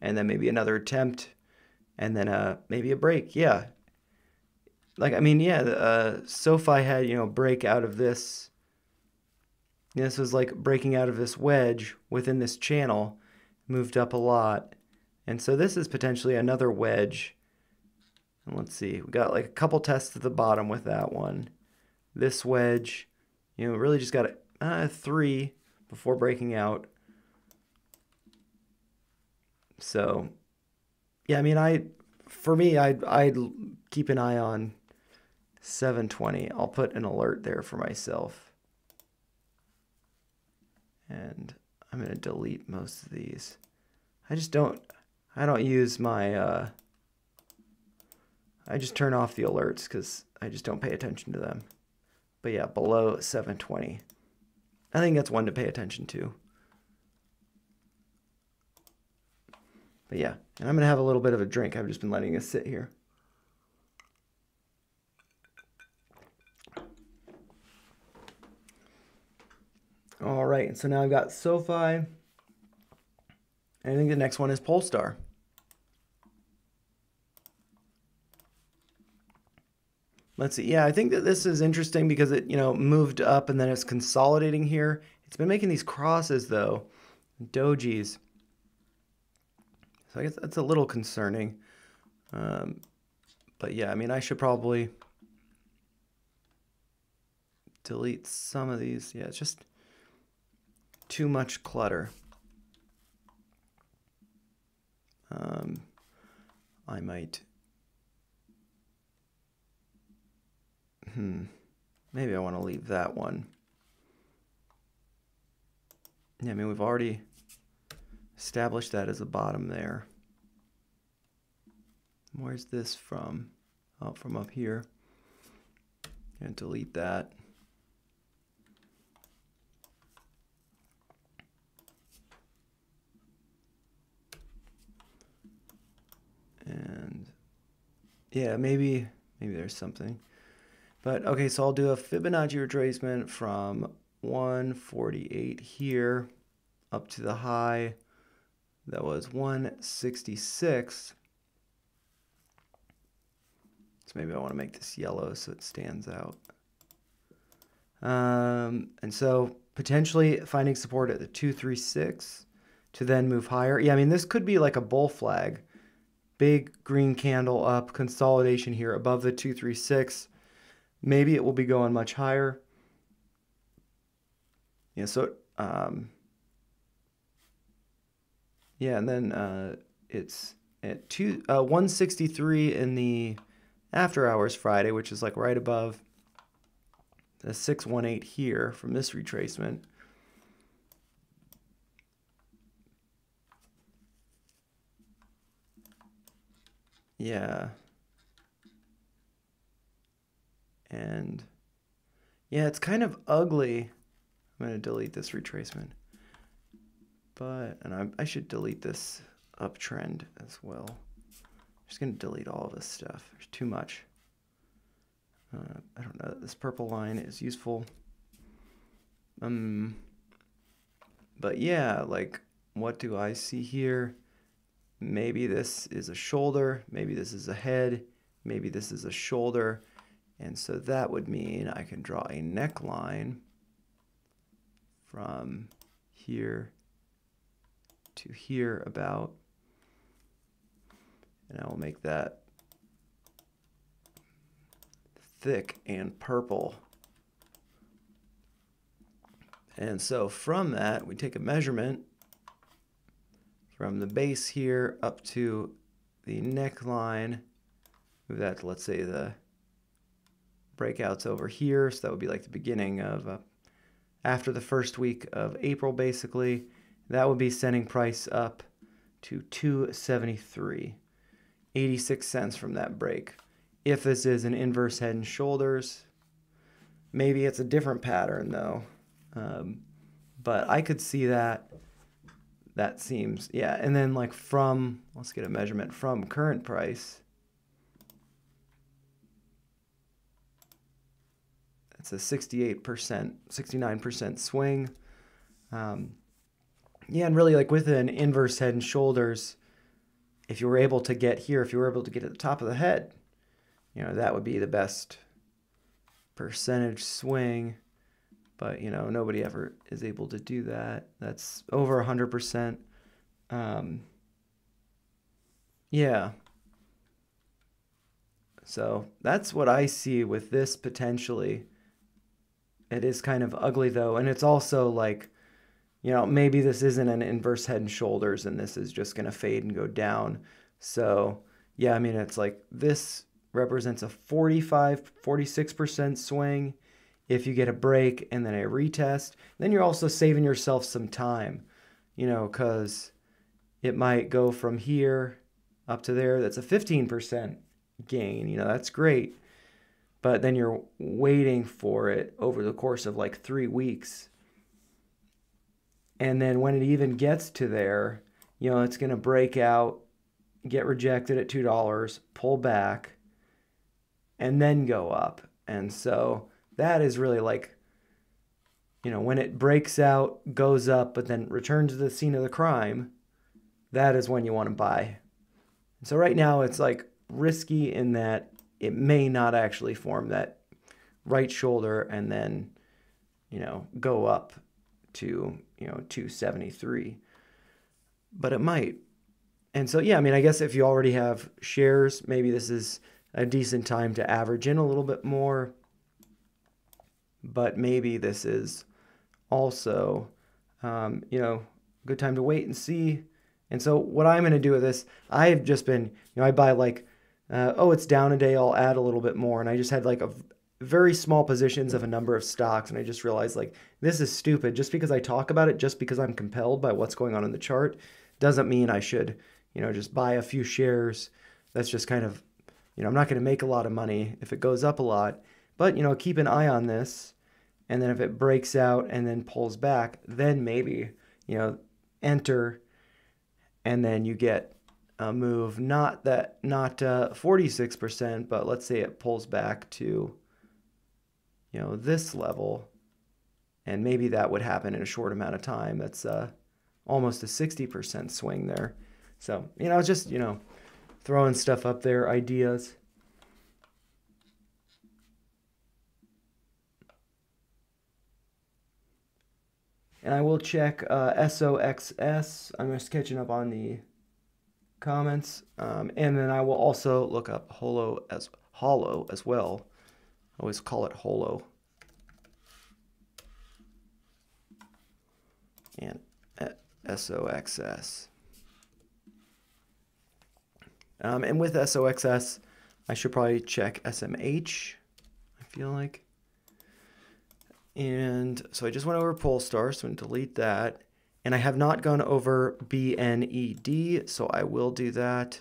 And then maybe another attempt. And then uh, maybe a break. Yeah. Like, I mean, yeah, uh, SoFi had, you know, break out of this. This was like breaking out of this wedge within this channel. Moved up a lot. And so this is potentially another wedge. And let's see, we got like a couple tests at the bottom with that one. This wedge, you know, really just got a uh, three before breaking out. So, yeah, I mean, I for me, I'd I'd keep an eye on 720. I'll put an alert there for myself, and I'm gonna delete most of these. I just don't I don't use my uh, I just turn off the alerts because I just don't pay attention to them. But yeah, below 720. I think that's one to pay attention to. But yeah, and I'm going to have a little bit of a drink. I've just been letting it sit here. All right, so now I've got SoFi. And I think the next one is Polestar. Let's see. Yeah, I think that this is interesting because it, you know, moved up and then it's consolidating here. It's been making these crosses though. dojis. So I guess that's a little concerning. Um, but yeah, I mean, I should probably delete some of these. Yeah, it's just too much clutter. Um, I might. Hmm. Maybe I want to leave that one. Yeah, I mean, we've already established that as a bottom there. Where's this from? Oh, from up here. And delete that. And yeah, maybe maybe there's something. But okay, so I'll do a Fibonacci retracement from 148 here up to the high that was 166. So maybe I want to make this yellow so it stands out. Um, and so potentially finding support at the 236 to then move higher. Yeah, I mean, this could be like a bull flag. Big green candle up, consolidation here above the 236. Maybe it will be going much higher. Yeah, so um, yeah, and then uh, it's at two uh, 163 in the after hours Friday, which is like right above the 618 here from this retracement. Yeah. And yeah, it's kind of ugly. I'm going to delete this retracement. But, and I, I should delete this uptrend as well. I'm just going to delete all this stuff. There's too much. Uh, I don't know. This purple line is useful. Um, but yeah, like, what do I see here? Maybe this is a shoulder. Maybe this is a head. Maybe this is a shoulder. And so that would mean I can draw a neckline from here to here about. And I will make that thick and purple. And so from that, we take a measurement from the base here up to the neckline. Move that to, let's say, the breakouts over here. So that would be like the beginning of uh, after the first week of April, basically. That would be sending price up to 273, 86 cents from that break. If this is an inverse head and shoulders, maybe it's a different pattern though. Um, but I could see that. That seems, yeah. And then like from, let's get a measurement from current price It's a 68%, 69% swing. Um, yeah, and really like with an inverse head and shoulders, if you were able to get here, if you were able to get at the top of the head, you know, that would be the best percentage swing. But, you know, nobody ever is able to do that. That's over 100%. Um, yeah. So that's what I see with this potentially. It is kind of ugly though, and it's also like, you know, maybe this isn't an inverse head and shoulders, and this is just gonna fade and go down. So yeah, I mean, it's like this represents a 45, 46% swing. If you get a break and then a retest, then you're also saving yourself some time, you know, because it might go from here up to there. That's a 15% gain. You know, that's great but then you're waiting for it over the course of like three weeks. And then when it even gets to there, you know, it's going to break out, get rejected at $2, pull back, and then go up. And so that is really like, you know, when it breaks out, goes up, but then returns to the scene of the crime, that is when you want to buy. So right now it's like risky in that it may not actually form that right shoulder and then, you know, go up to, you know, 273. but it might. And so, yeah, I mean, I guess if you already have shares, maybe this is a decent time to average in a little bit more. But maybe this is also, um, you know, a good time to wait and see. And so, what I'm going to do with this, I've just been, you know, I buy like, uh, oh, it's down a day, I'll add a little bit more. And I just had like a very small positions of a number of stocks. And I just realized like, this is stupid. Just because I talk about it, just because I'm compelled by what's going on in the chart, doesn't mean I should, you know, just buy a few shares. That's just kind of, you know, I'm not going to make a lot of money if it goes up a lot. But, you know, keep an eye on this. And then if it breaks out and then pulls back, then maybe, you know, enter. And then you get a move not that not uh, 46% but let's say it pulls back to you know this level. And maybe that would happen in a short amount of time. That's uh, almost a 60% swing there. So you know just you know throwing stuff up there ideas and I will check uh, SOXS. I'm just catching up on the comments, um, and then I will also look up Holo as Hollow as well. I always call it Holo. And SOXS. Um, and with SOXS, I should probably check SMH, I feel like. And so I just went over Polestar, so I'm going to delete that. And I have not gone over BNED, so I will do that.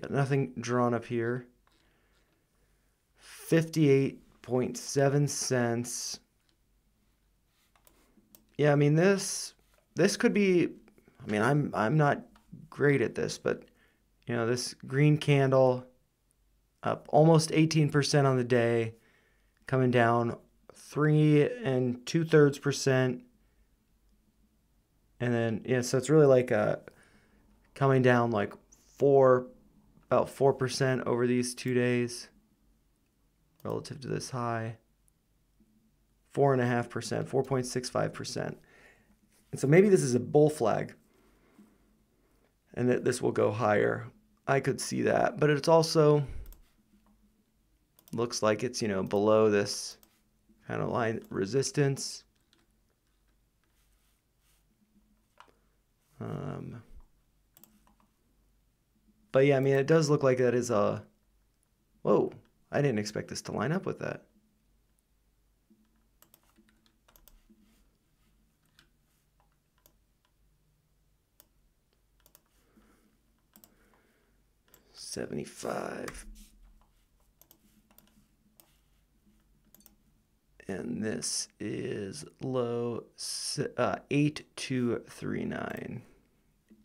Got nothing drawn up here. 58.7 cents. Yeah, I mean this this could be I mean I'm I'm not great at this, but you know, this green candle up almost 18% on the day, coming down three and two thirds percent. And then, yeah, so it's really like a uh, coming down like four, about 4% over these two days relative to this high. 4.5%, 4.65%. And so maybe this is a bull flag and that this will go higher. I could see that, but it's also looks like it's, you know, below this kind of line resistance. Um, but yeah, I mean, it does look like that is a, whoa, I didn't expect this to line up with that. Seventy-five. And this is low uh, 8239.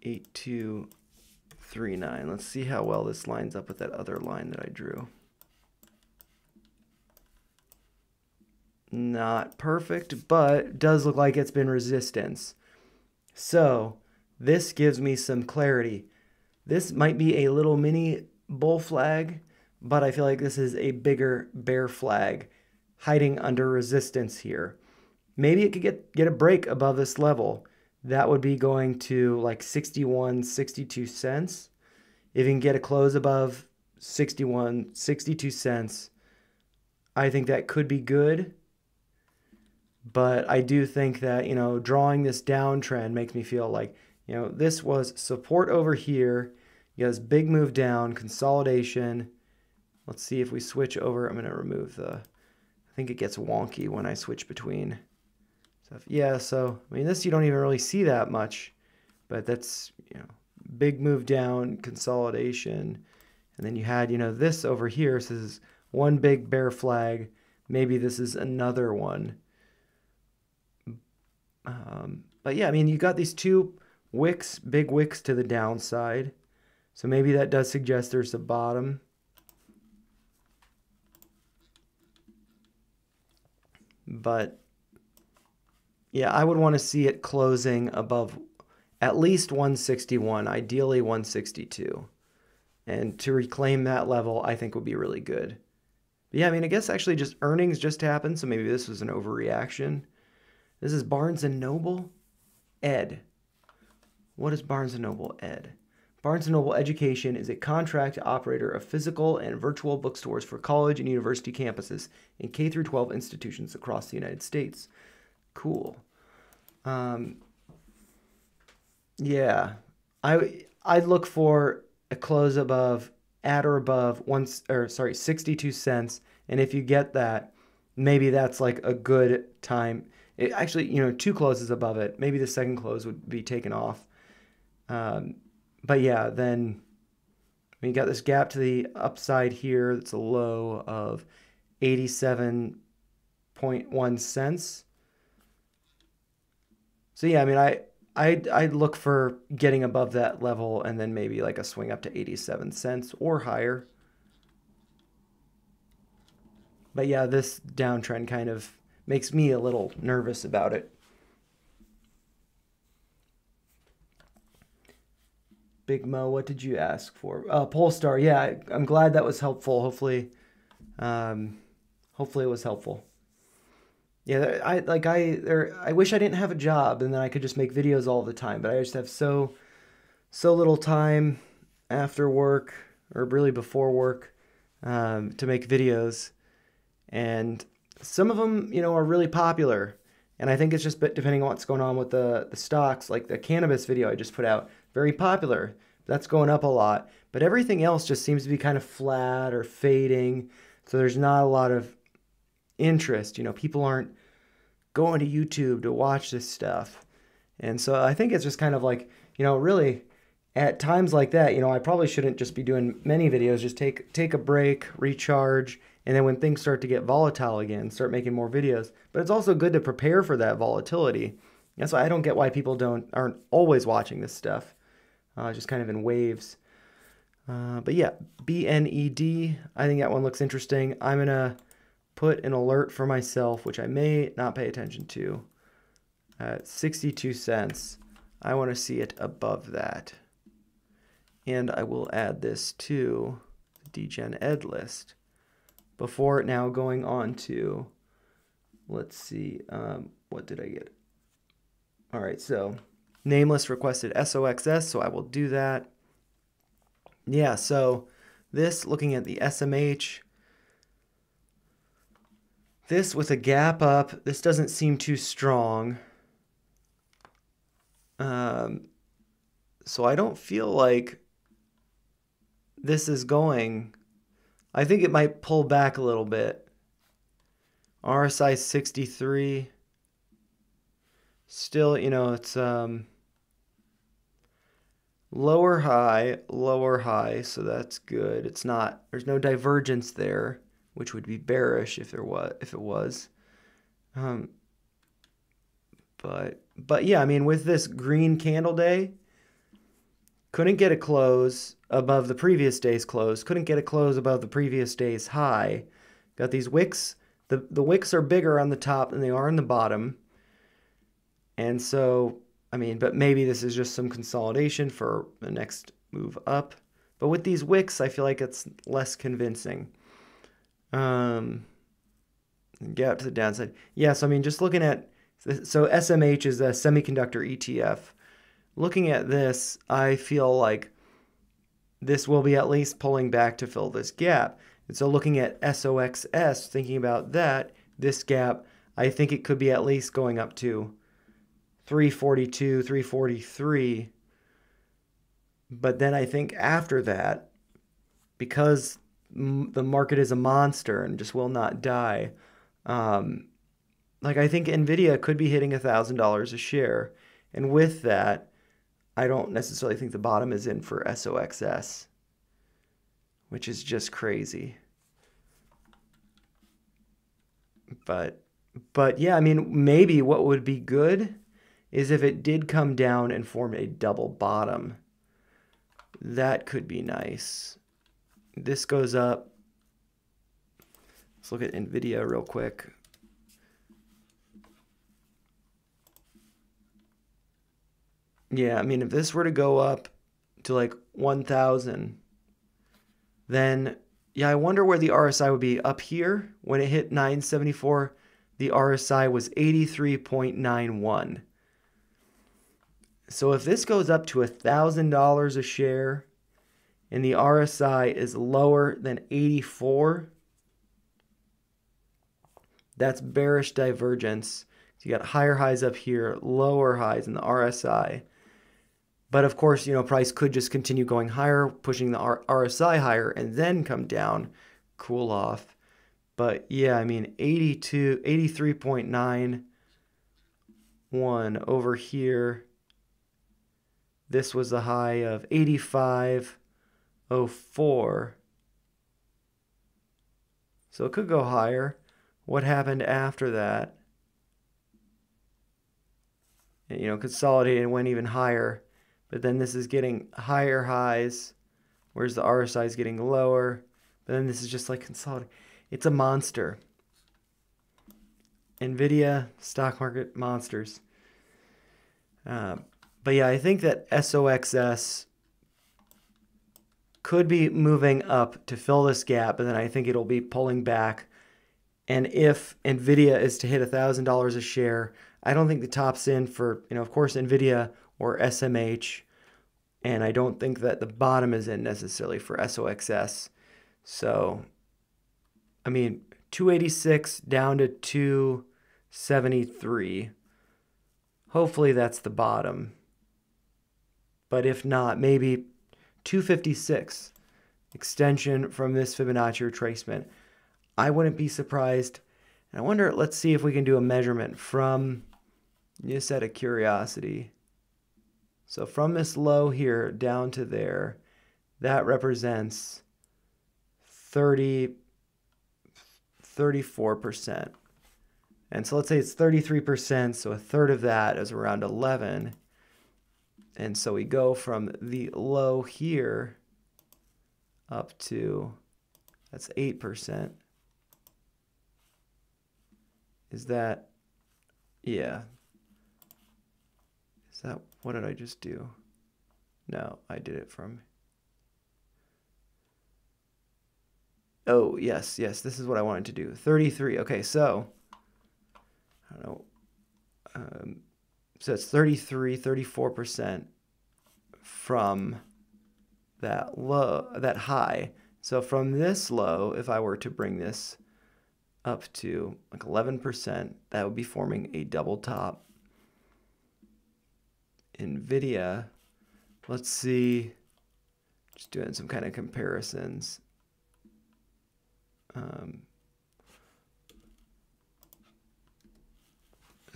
8239. Let's see how well this lines up with that other line that I drew. Not perfect, but does look like it's been resistance. So this gives me some clarity. This might be a little mini bull flag, but I feel like this is a bigger bear flag hiding under resistance here. Maybe it could get, get a break above this level. That would be going to like 61, 62 cents. If you can get a close above 61, 62 cents, I think that could be good. But I do think that, you know, drawing this downtrend makes me feel like, you know, this was support over here. You got this big move down, consolidation. Let's see if we switch over. I'm going to remove the I think it gets wonky when I switch between stuff. Yeah, so, I mean, this you don't even really see that much, but that's, you know, big move down, consolidation. And then you had, you know, this over here. So this is one big bear flag. Maybe this is another one. Um, but yeah, I mean, you got these two wicks, big wicks to the downside. So maybe that does suggest there's a bottom. But yeah, I would want to see it closing above at least 161, ideally 162. And to reclaim that level, I think would be really good. But yeah, I mean, I guess actually just earnings just happened, so maybe this was an overreaction. This is Barnes and Noble. Ed. What is Barnes & Noble Ed? Barnes & Noble Education is a contract operator of physical and virtual bookstores for college and university campuses and K through 12 institutions across the United States. Cool. Um, yeah, I I'd look for a close above at or above once or sorry 62 cents, and if you get that, maybe that's like a good time. It, actually, you know, two closes above it, maybe the second close would be taken off. Um, but yeah, then we got this gap to the upside here. That's a low of 87.1 cents. So yeah, I mean, I I'd, I'd look for getting above that level and then maybe like a swing up to 87 cents or higher. But yeah, this downtrend kind of makes me a little nervous about it. Big Mo, what did you ask for? Uh, Polestar, yeah, I'm glad that was helpful. Hopefully, um, hopefully it was helpful. Yeah, I like I there. I wish I didn't have a job and then I could just make videos all the time. But I just have so so little time after work or really before work um, to make videos, and some of them you know are really popular. And I think it's just depending on what's going on with the the stocks. Like the cannabis video I just put out, very popular. That's going up a lot. But everything else just seems to be kind of flat or fading. So there's not a lot of interest. You know, people aren't going to YouTube to watch this stuff. And so I think it's just kind of like, you know, really at times like that, you know, I probably shouldn't just be doing many videos, just take take a break, recharge, and then when things start to get volatile again, start making more videos. But it's also good to prepare for that volatility. That's why I don't get why people don't aren't always watching this stuff, uh, just kind of in waves. Uh, but yeah, BNED, I think that one looks interesting. I'm gonna put an alert for myself, which I may not pay attention to, at 62 cents. I want to see it above that. And I will add this to the Degen Ed list before now going on to, let's see, um, what did I get? All right, so nameless requested SOXS, so I will do that. Yeah, so this, looking at the SMH, this with a gap up, this doesn't seem too strong. Um, so I don't feel like this is going. I think it might pull back a little bit. RSI 63. Still, you know, it's um, lower high, lower high, so that's good. It's not, there's no divergence there which would be bearish if there was if it was. Um, but but yeah, I mean with this green candle day, couldn't get a close above the previous day's close, couldn't get a close above the previous day's high. Got these wicks. The the wicks are bigger on the top than they are on the bottom. And so, I mean, but maybe this is just some consolidation for the next move up. But with these wicks, I feel like it's less convincing. Um, get up to the downside. Yes, I mean, just looking at so SMH is a semiconductor ETF. Looking at this, I feel like this will be at least pulling back to fill this gap. And so looking at SOXS, thinking about that, this gap, I think it could be at least going up to 342, 343. But then I think after that, because the market is a monster and just will not die. Um, like I think Nvidia could be hitting a thousand dollars a share, and with that, I don't necessarily think the bottom is in for SOXS, which is just crazy. But but yeah, I mean maybe what would be good is if it did come down and form a double bottom. That could be nice this goes up. Let's look at NVIDIA real quick. Yeah, I mean, if this were to go up to like 1,000, then yeah, I wonder where the RSI would be. Up here, when it hit 974, the RSI was 83.91. So if this goes up to $1,000 a share and the RSI is lower than 84, that's bearish divergence. So you got higher highs up here, lower highs in the RSI. But of course, you know, price could just continue going higher, pushing the RSI higher and then come down, cool off. But yeah, I mean, 82, 83.91 over here. This was the high of 85.04. So it could go higher. What happened after that? You know, consolidated and went even higher. But then this is getting higher highs, whereas the RSI is getting lower. But then this is just like consolidating. It's a monster. NVIDIA, stock market monsters. Uh, but yeah, I think that SOXS could be moving up to fill this gap, and then I think it'll be pulling back. And if NVIDIA is to hit $1,000 a share, I don't think the top's in for, you know, of course, NVIDIA or SMH. And I don't think that the bottom is in necessarily for SOXS. So, I mean, 286 down to 273. Hopefully that's the bottom. But if not, maybe 256 extension from this Fibonacci retracement. I wouldn't be surprised. And I wonder, let's see if we can do a measurement from just out of curiosity. So from this low here down to there, that represents 30, 34%. And so let's say it's 33%, so a third of that is around 11. And so we go from the low here up to, that's 8%. Is that, yeah, Is that, what did I just do? No, I did it from, oh, yes, yes, this is what I wanted to do. 33, okay, so, I don't know, um, so it's 33, 34% from that low, that high. So from this low, if I were to bring this up to like 11%, that would be forming a double top NVIDIA, let's see, just doing some kind of comparisons. Um,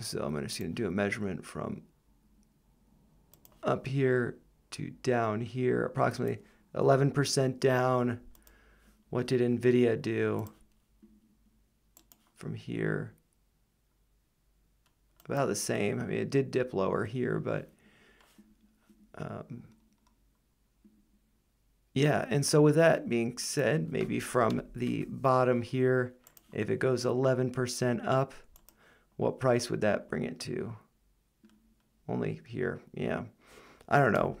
so I'm just going to do a measurement from up here to down here, approximately 11% down. What did NVIDIA do from here? About the same. I mean, it did dip lower here, but um, yeah, and so with that being said, maybe from the bottom here, if it goes 11% up, what price would that bring it to? Only here, yeah. I don't know.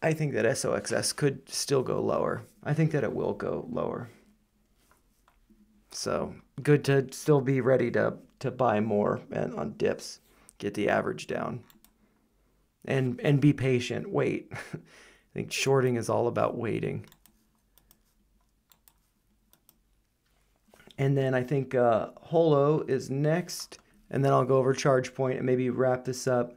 I think that SOXS could still go lower. I think that it will go lower. So good to still be ready to, to buy more and on dips, get the average down and and be patient. Wait. [laughs] I think shorting is all about waiting. And then I think uh, Holo is next, and then I'll go over ChargePoint and maybe wrap this up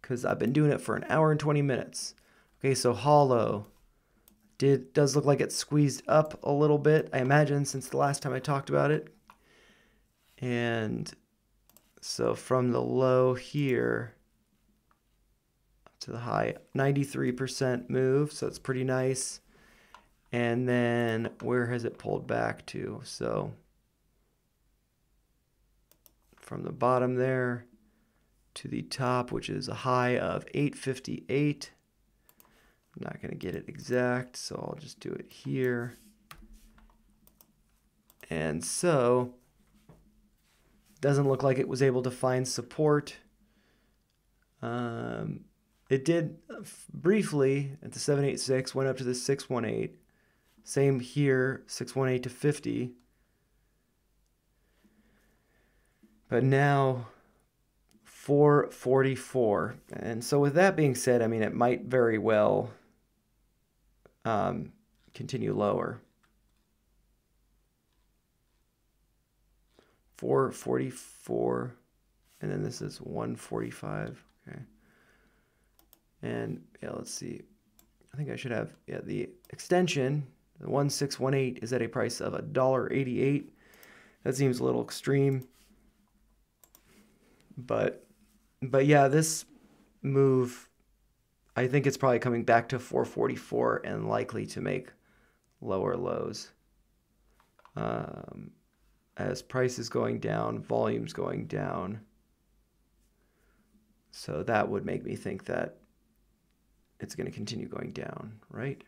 because I've been doing it for an hour and 20 minutes. Okay, so Holo did does look like it squeezed up a little bit, I imagine, since the last time I talked about it. And so from the low here, to the high 93% move, so it's pretty nice. And then where has it pulled back to? So from the bottom there to the top, which is a high of 858. I'm not going to get it exact, so I'll just do it here. And so, doesn't look like it was able to find support. Um, it did uh, briefly at the 786, went up to the 618. Same here, 618 to 50. But now 444. And so with that being said, I mean, it might very well um, continue lower. 444 and then this is 145 okay and yeah let's see. I think I should have yeah the extension the 1618 is at a price of a dollar 88 that seems a little extreme. But but yeah this move I think it's probably coming back to 444 and likely to make lower lows. Um, as price is going down, volumes going down. So that would make me think that it's going to continue going down, right?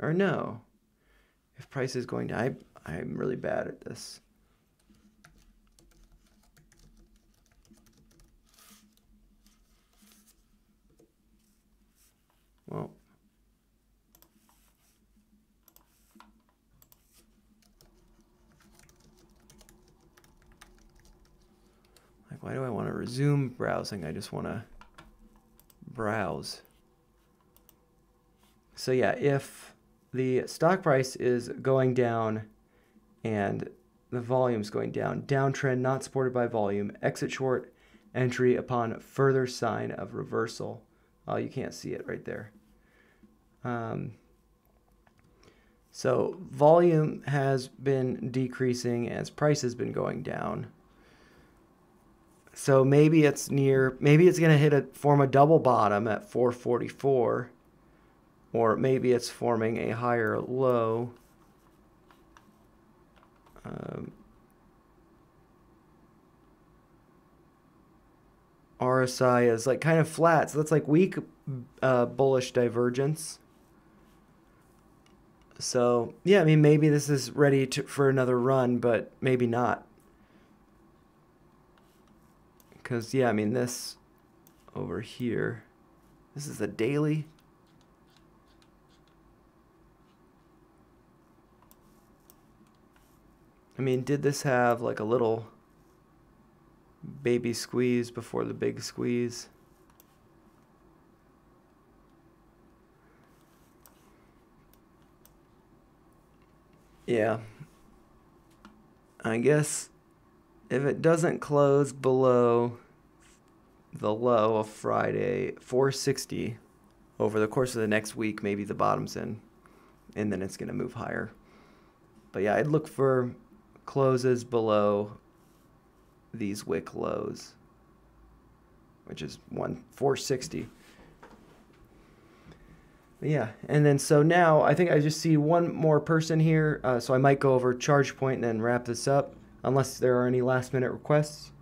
Or no. If price is going down, I, I'm really bad at this. Well, like, Why do I want to resume browsing? I just want to browse. So yeah, if the stock price is going down and the volume's going down, downtrend not supported by volume, exit short entry upon further sign of reversal. Oh, you can't see it right there. Um, so volume has been decreasing as price has been going down. So maybe it's near, maybe it's going to hit a form a double bottom at 444, or maybe it's forming a higher low. Um, RSI is like kind of flat, so that's like weak uh, bullish divergence. So yeah, I mean maybe this is ready to, for another run, but maybe not. Because, yeah, I mean, this over here, this is a daily. I mean, did this have like a little baby squeeze before the big squeeze? Yeah. I guess if it doesn't close below the low of Friday, 460 over the course of the next week, maybe the bottom's in, and then it's going to move higher. But yeah, I'd look for closes below these wick lows, which is one 460. But yeah, and then so now I think I just see one more person here, uh, so I might go over ChargePoint and then wrap this up unless there are any last minute requests.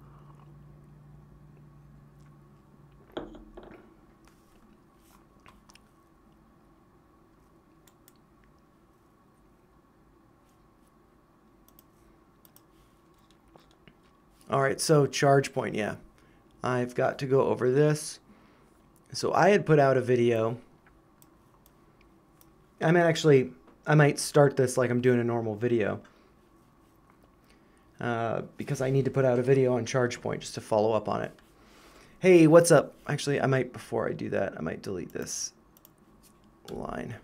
All right, so ChargePoint, yeah. I've got to go over this. So I had put out a video. I might actually, I might start this like I'm doing a normal video. Uh, because I need to put out a video on ChargePoint just to follow up on it. Hey, what's up? Actually, I might, before I do that, I might delete this line.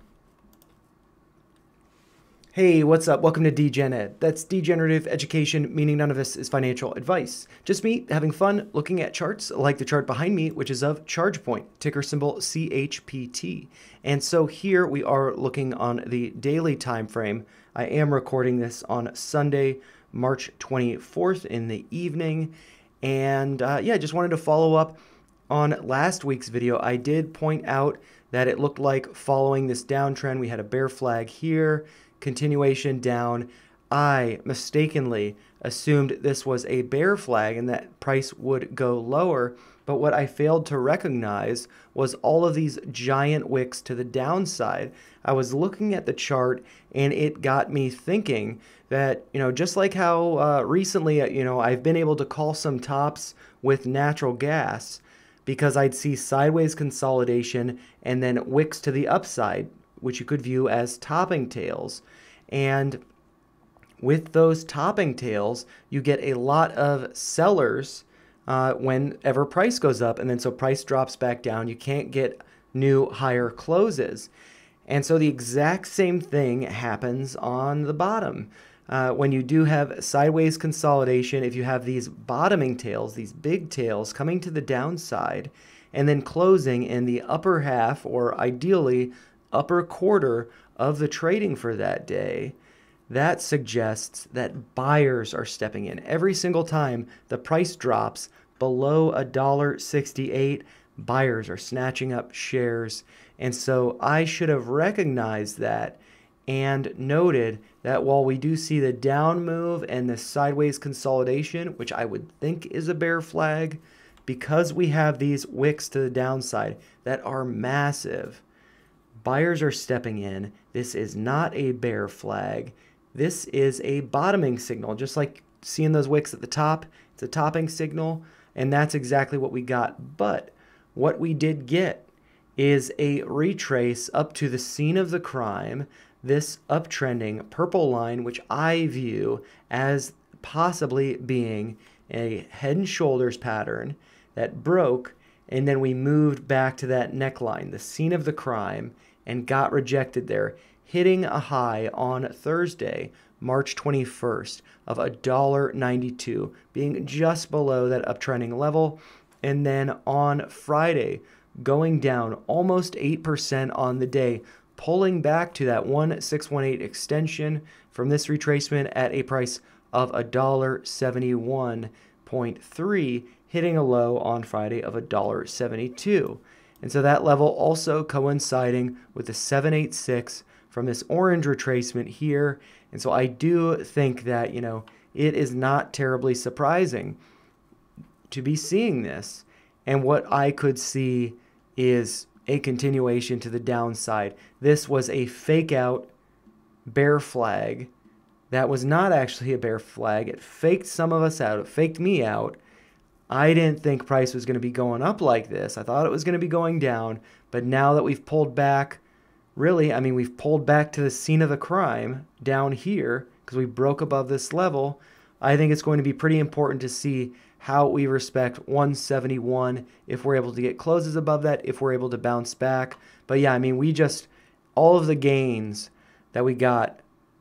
Hey, what's up? Welcome to Degen That's degenerative education, meaning none of this is financial advice. Just me having fun looking at charts like the chart behind me, which is of ChargePoint, ticker symbol CHPT. And so here we are looking on the daily time frame. I am recording this on Sunday, March 24th in the evening. And uh, yeah, just wanted to follow up on last week's video. I did point out that it looked like following this downtrend, we had a bear flag here, continuation down. I mistakenly assumed this was a bear flag and that price would go lower. But what I failed to recognize was all of these giant wicks to the downside. I was looking at the chart and it got me thinking that, you know, just like how uh, recently, uh, you know, I've been able to call some tops with natural gas because I'd see sideways consolidation and then wicks to the upside, which you could view as topping tails. And with those topping tails, you get a lot of sellers uh, whenever price goes up. And then so price drops back down. You can't get new higher closes. And so the exact same thing happens on the bottom. Uh, when you do have sideways consolidation, if you have these bottoming tails, these big tails coming to the downside, and then closing in the upper half or ideally upper quarter of the trading for that day, that suggests that buyers are stepping in. Every single time the price drops below $1.68, buyers are snatching up shares. And so I should have recognized that and noted that while we do see the down move and the sideways consolidation, which I would think is a bear flag, because we have these wicks to the downside that are massive, buyers are stepping in. This is not a bear flag. This is a bottoming signal, just like seeing those wicks at the top. It's a topping signal, and that's exactly what we got. But what we did get is a retrace up to the scene of the crime, this uptrending purple line, which I view as possibly being a head and shoulders pattern that broke, and then we moved back to that neckline, the scene of the crime, and got rejected there, hitting a high on Thursday, March 21st, of $1.92, being just below that uptrending level and then on Friday, going down almost 8% on the day, pulling back to that 1618 extension from this retracement at a price of $1.71.3, hitting a low on Friday of $1.72. And so that level also coinciding with the 786 from this orange retracement here. And so I do think that, you know, it is not terribly surprising to be seeing this. And what I could see is a continuation to the downside. This was a fake out bear flag that was not actually a bear flag. It faked some of us out, it faked me out. I didn't think price was going to be going up like this. I thought it was going to be going down. But now that we've pulled back, really, I mean, we've pulled back to the scene of the crime down here because we broke above this level. I think it's going to be pretty important to see how we respect 171 if we're able to get closes above that, if we're able to bounce back. But yeah, I mean, we just, all of the gains that we got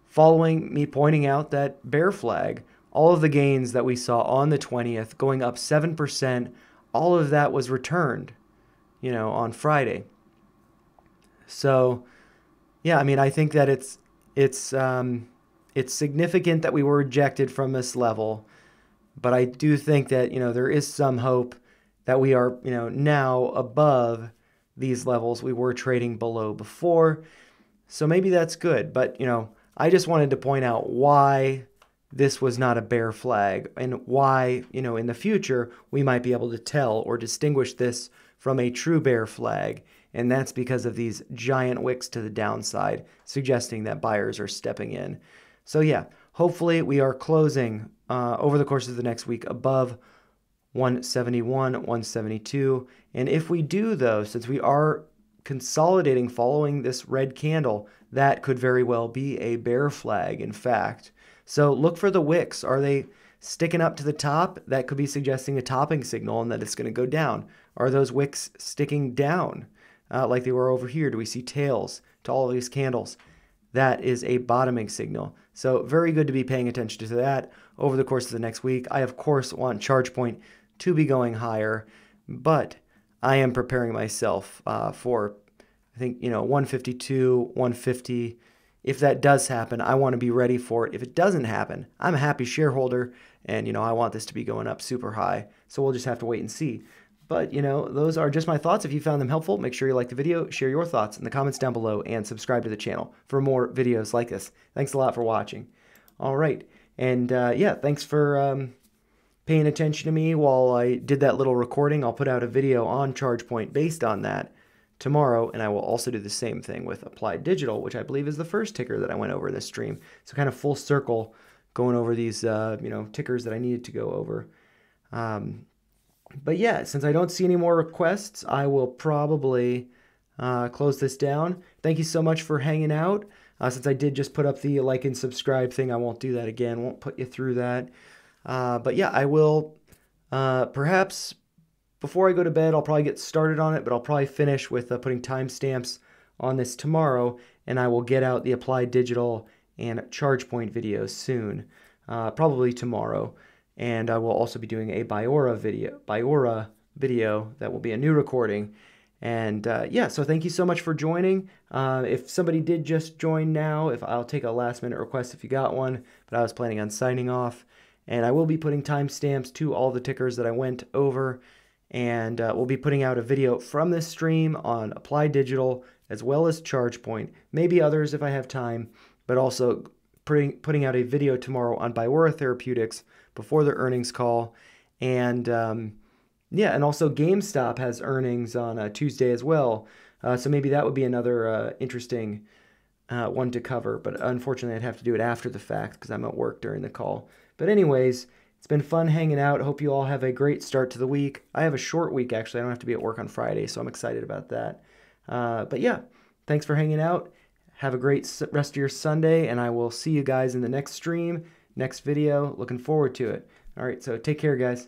following me pointing out that bear flag, all of the gains that we saw on the 20th going up 7%, all of that was returned, you know, on Friday. So, yeah, I mean, I think that it's, it's, um, it's significant that we were rejected from this level but I do think that, you know, there is some hope that we are, you know, now above these levels we were trading below before. So maybe that's good. But, you know, I just wanted to point out why this was not a bear flag and why, you know, in the future we might be able to tell or distinguish this from a true bear flag. And that's because of these giant wicks to the downside, suggesting that buyers are stepping in. So, yeah, hopefully we are closing uh, over the course of the next week above 171, 172. And if we do, though, since we are consolidating following this red candle, that could very well be a bear flag, in fact. So look for the wicks. Are they sticking up to the top? That could be suggesting a topping signal and that it's going to go down. Are those wicks sticking down uh, like they were over here? Do we see tails to all of these candles? That is a bottoming signal. So very good to be paying attention to that over the course of the next week. I, of course, want ChargePoint to be going higher, but I am preparing myself uh, for, I think, you know, 152, 150. If that does happen, I want to be ready for it. If it doesn't happen, I'm a happy shareholder and, you know, I want this to be going up super high. So we'll just have to wait and see. But, you know, those are just my thoughts. If you found them helpful, make sure you like the video, share your thoughts in the comments down below, and subscribe to the channel for more videos like this. Thanks a lot for watching. All right. And uh, yeah, thanks for um, paying attention to me while I did that little recording. I'll put out a video on ChargePoint based on that tomorrow, and I will also do the same thing with Applied Digital, which I believe is the first ticker that I went over this stream. So kind of full circle going over these, uh, you know, tickers that I needed to go over. Um, but yeah, since I don't see any more requests, I will probably uh, close this down. Thank you so much for hanging out. Uh, since I did just put up the like and subscribe thing, I won't do that again. Won't put you through that. Uh, but yeah, I will uh, perhaps before I go to bed, I'll probably get started on it, but I'll probably finish with uh, putting timestamps on this tomorrow, and I will get out the Applied Digital and ChargePoint videos soon, uh, probably tomorrow. And I will also be doing a Biora video, Biora video that will be a new recording. And uh, yeah, so thank you so much for joining. Uh, if somebody did just join now, if I'll take a last minute request if you got one, but I was planning on signing off. And I will be putting timestamps to all the tickers that I went over. And uh, we'll be putting out a video from this stream on Applied Digital as well as ChargePoint, maybe others if I have time, but also putting, putting out a video tomorrow on Biora Therapeutics before their earnings call. And um, yeah, and also GameStop has earnings on uh, Tuesday as well. Uh, so maybe that would be another uh, interesting uh, one to cover. But unfortunately, I'd have to do it after the fact because I'm at work during the call. But, anyways, it's been fun hanging out. Hope you all have a great start to the week. I have a short week, actually. I don't have to be at work on Friday, so I'm excited about that. Uh, but yeah, thanks for hanging out. Have a great rest of your Sunday, and I will see you guys in the next stream, next video. Looking forward to it. All right, so take care, guys.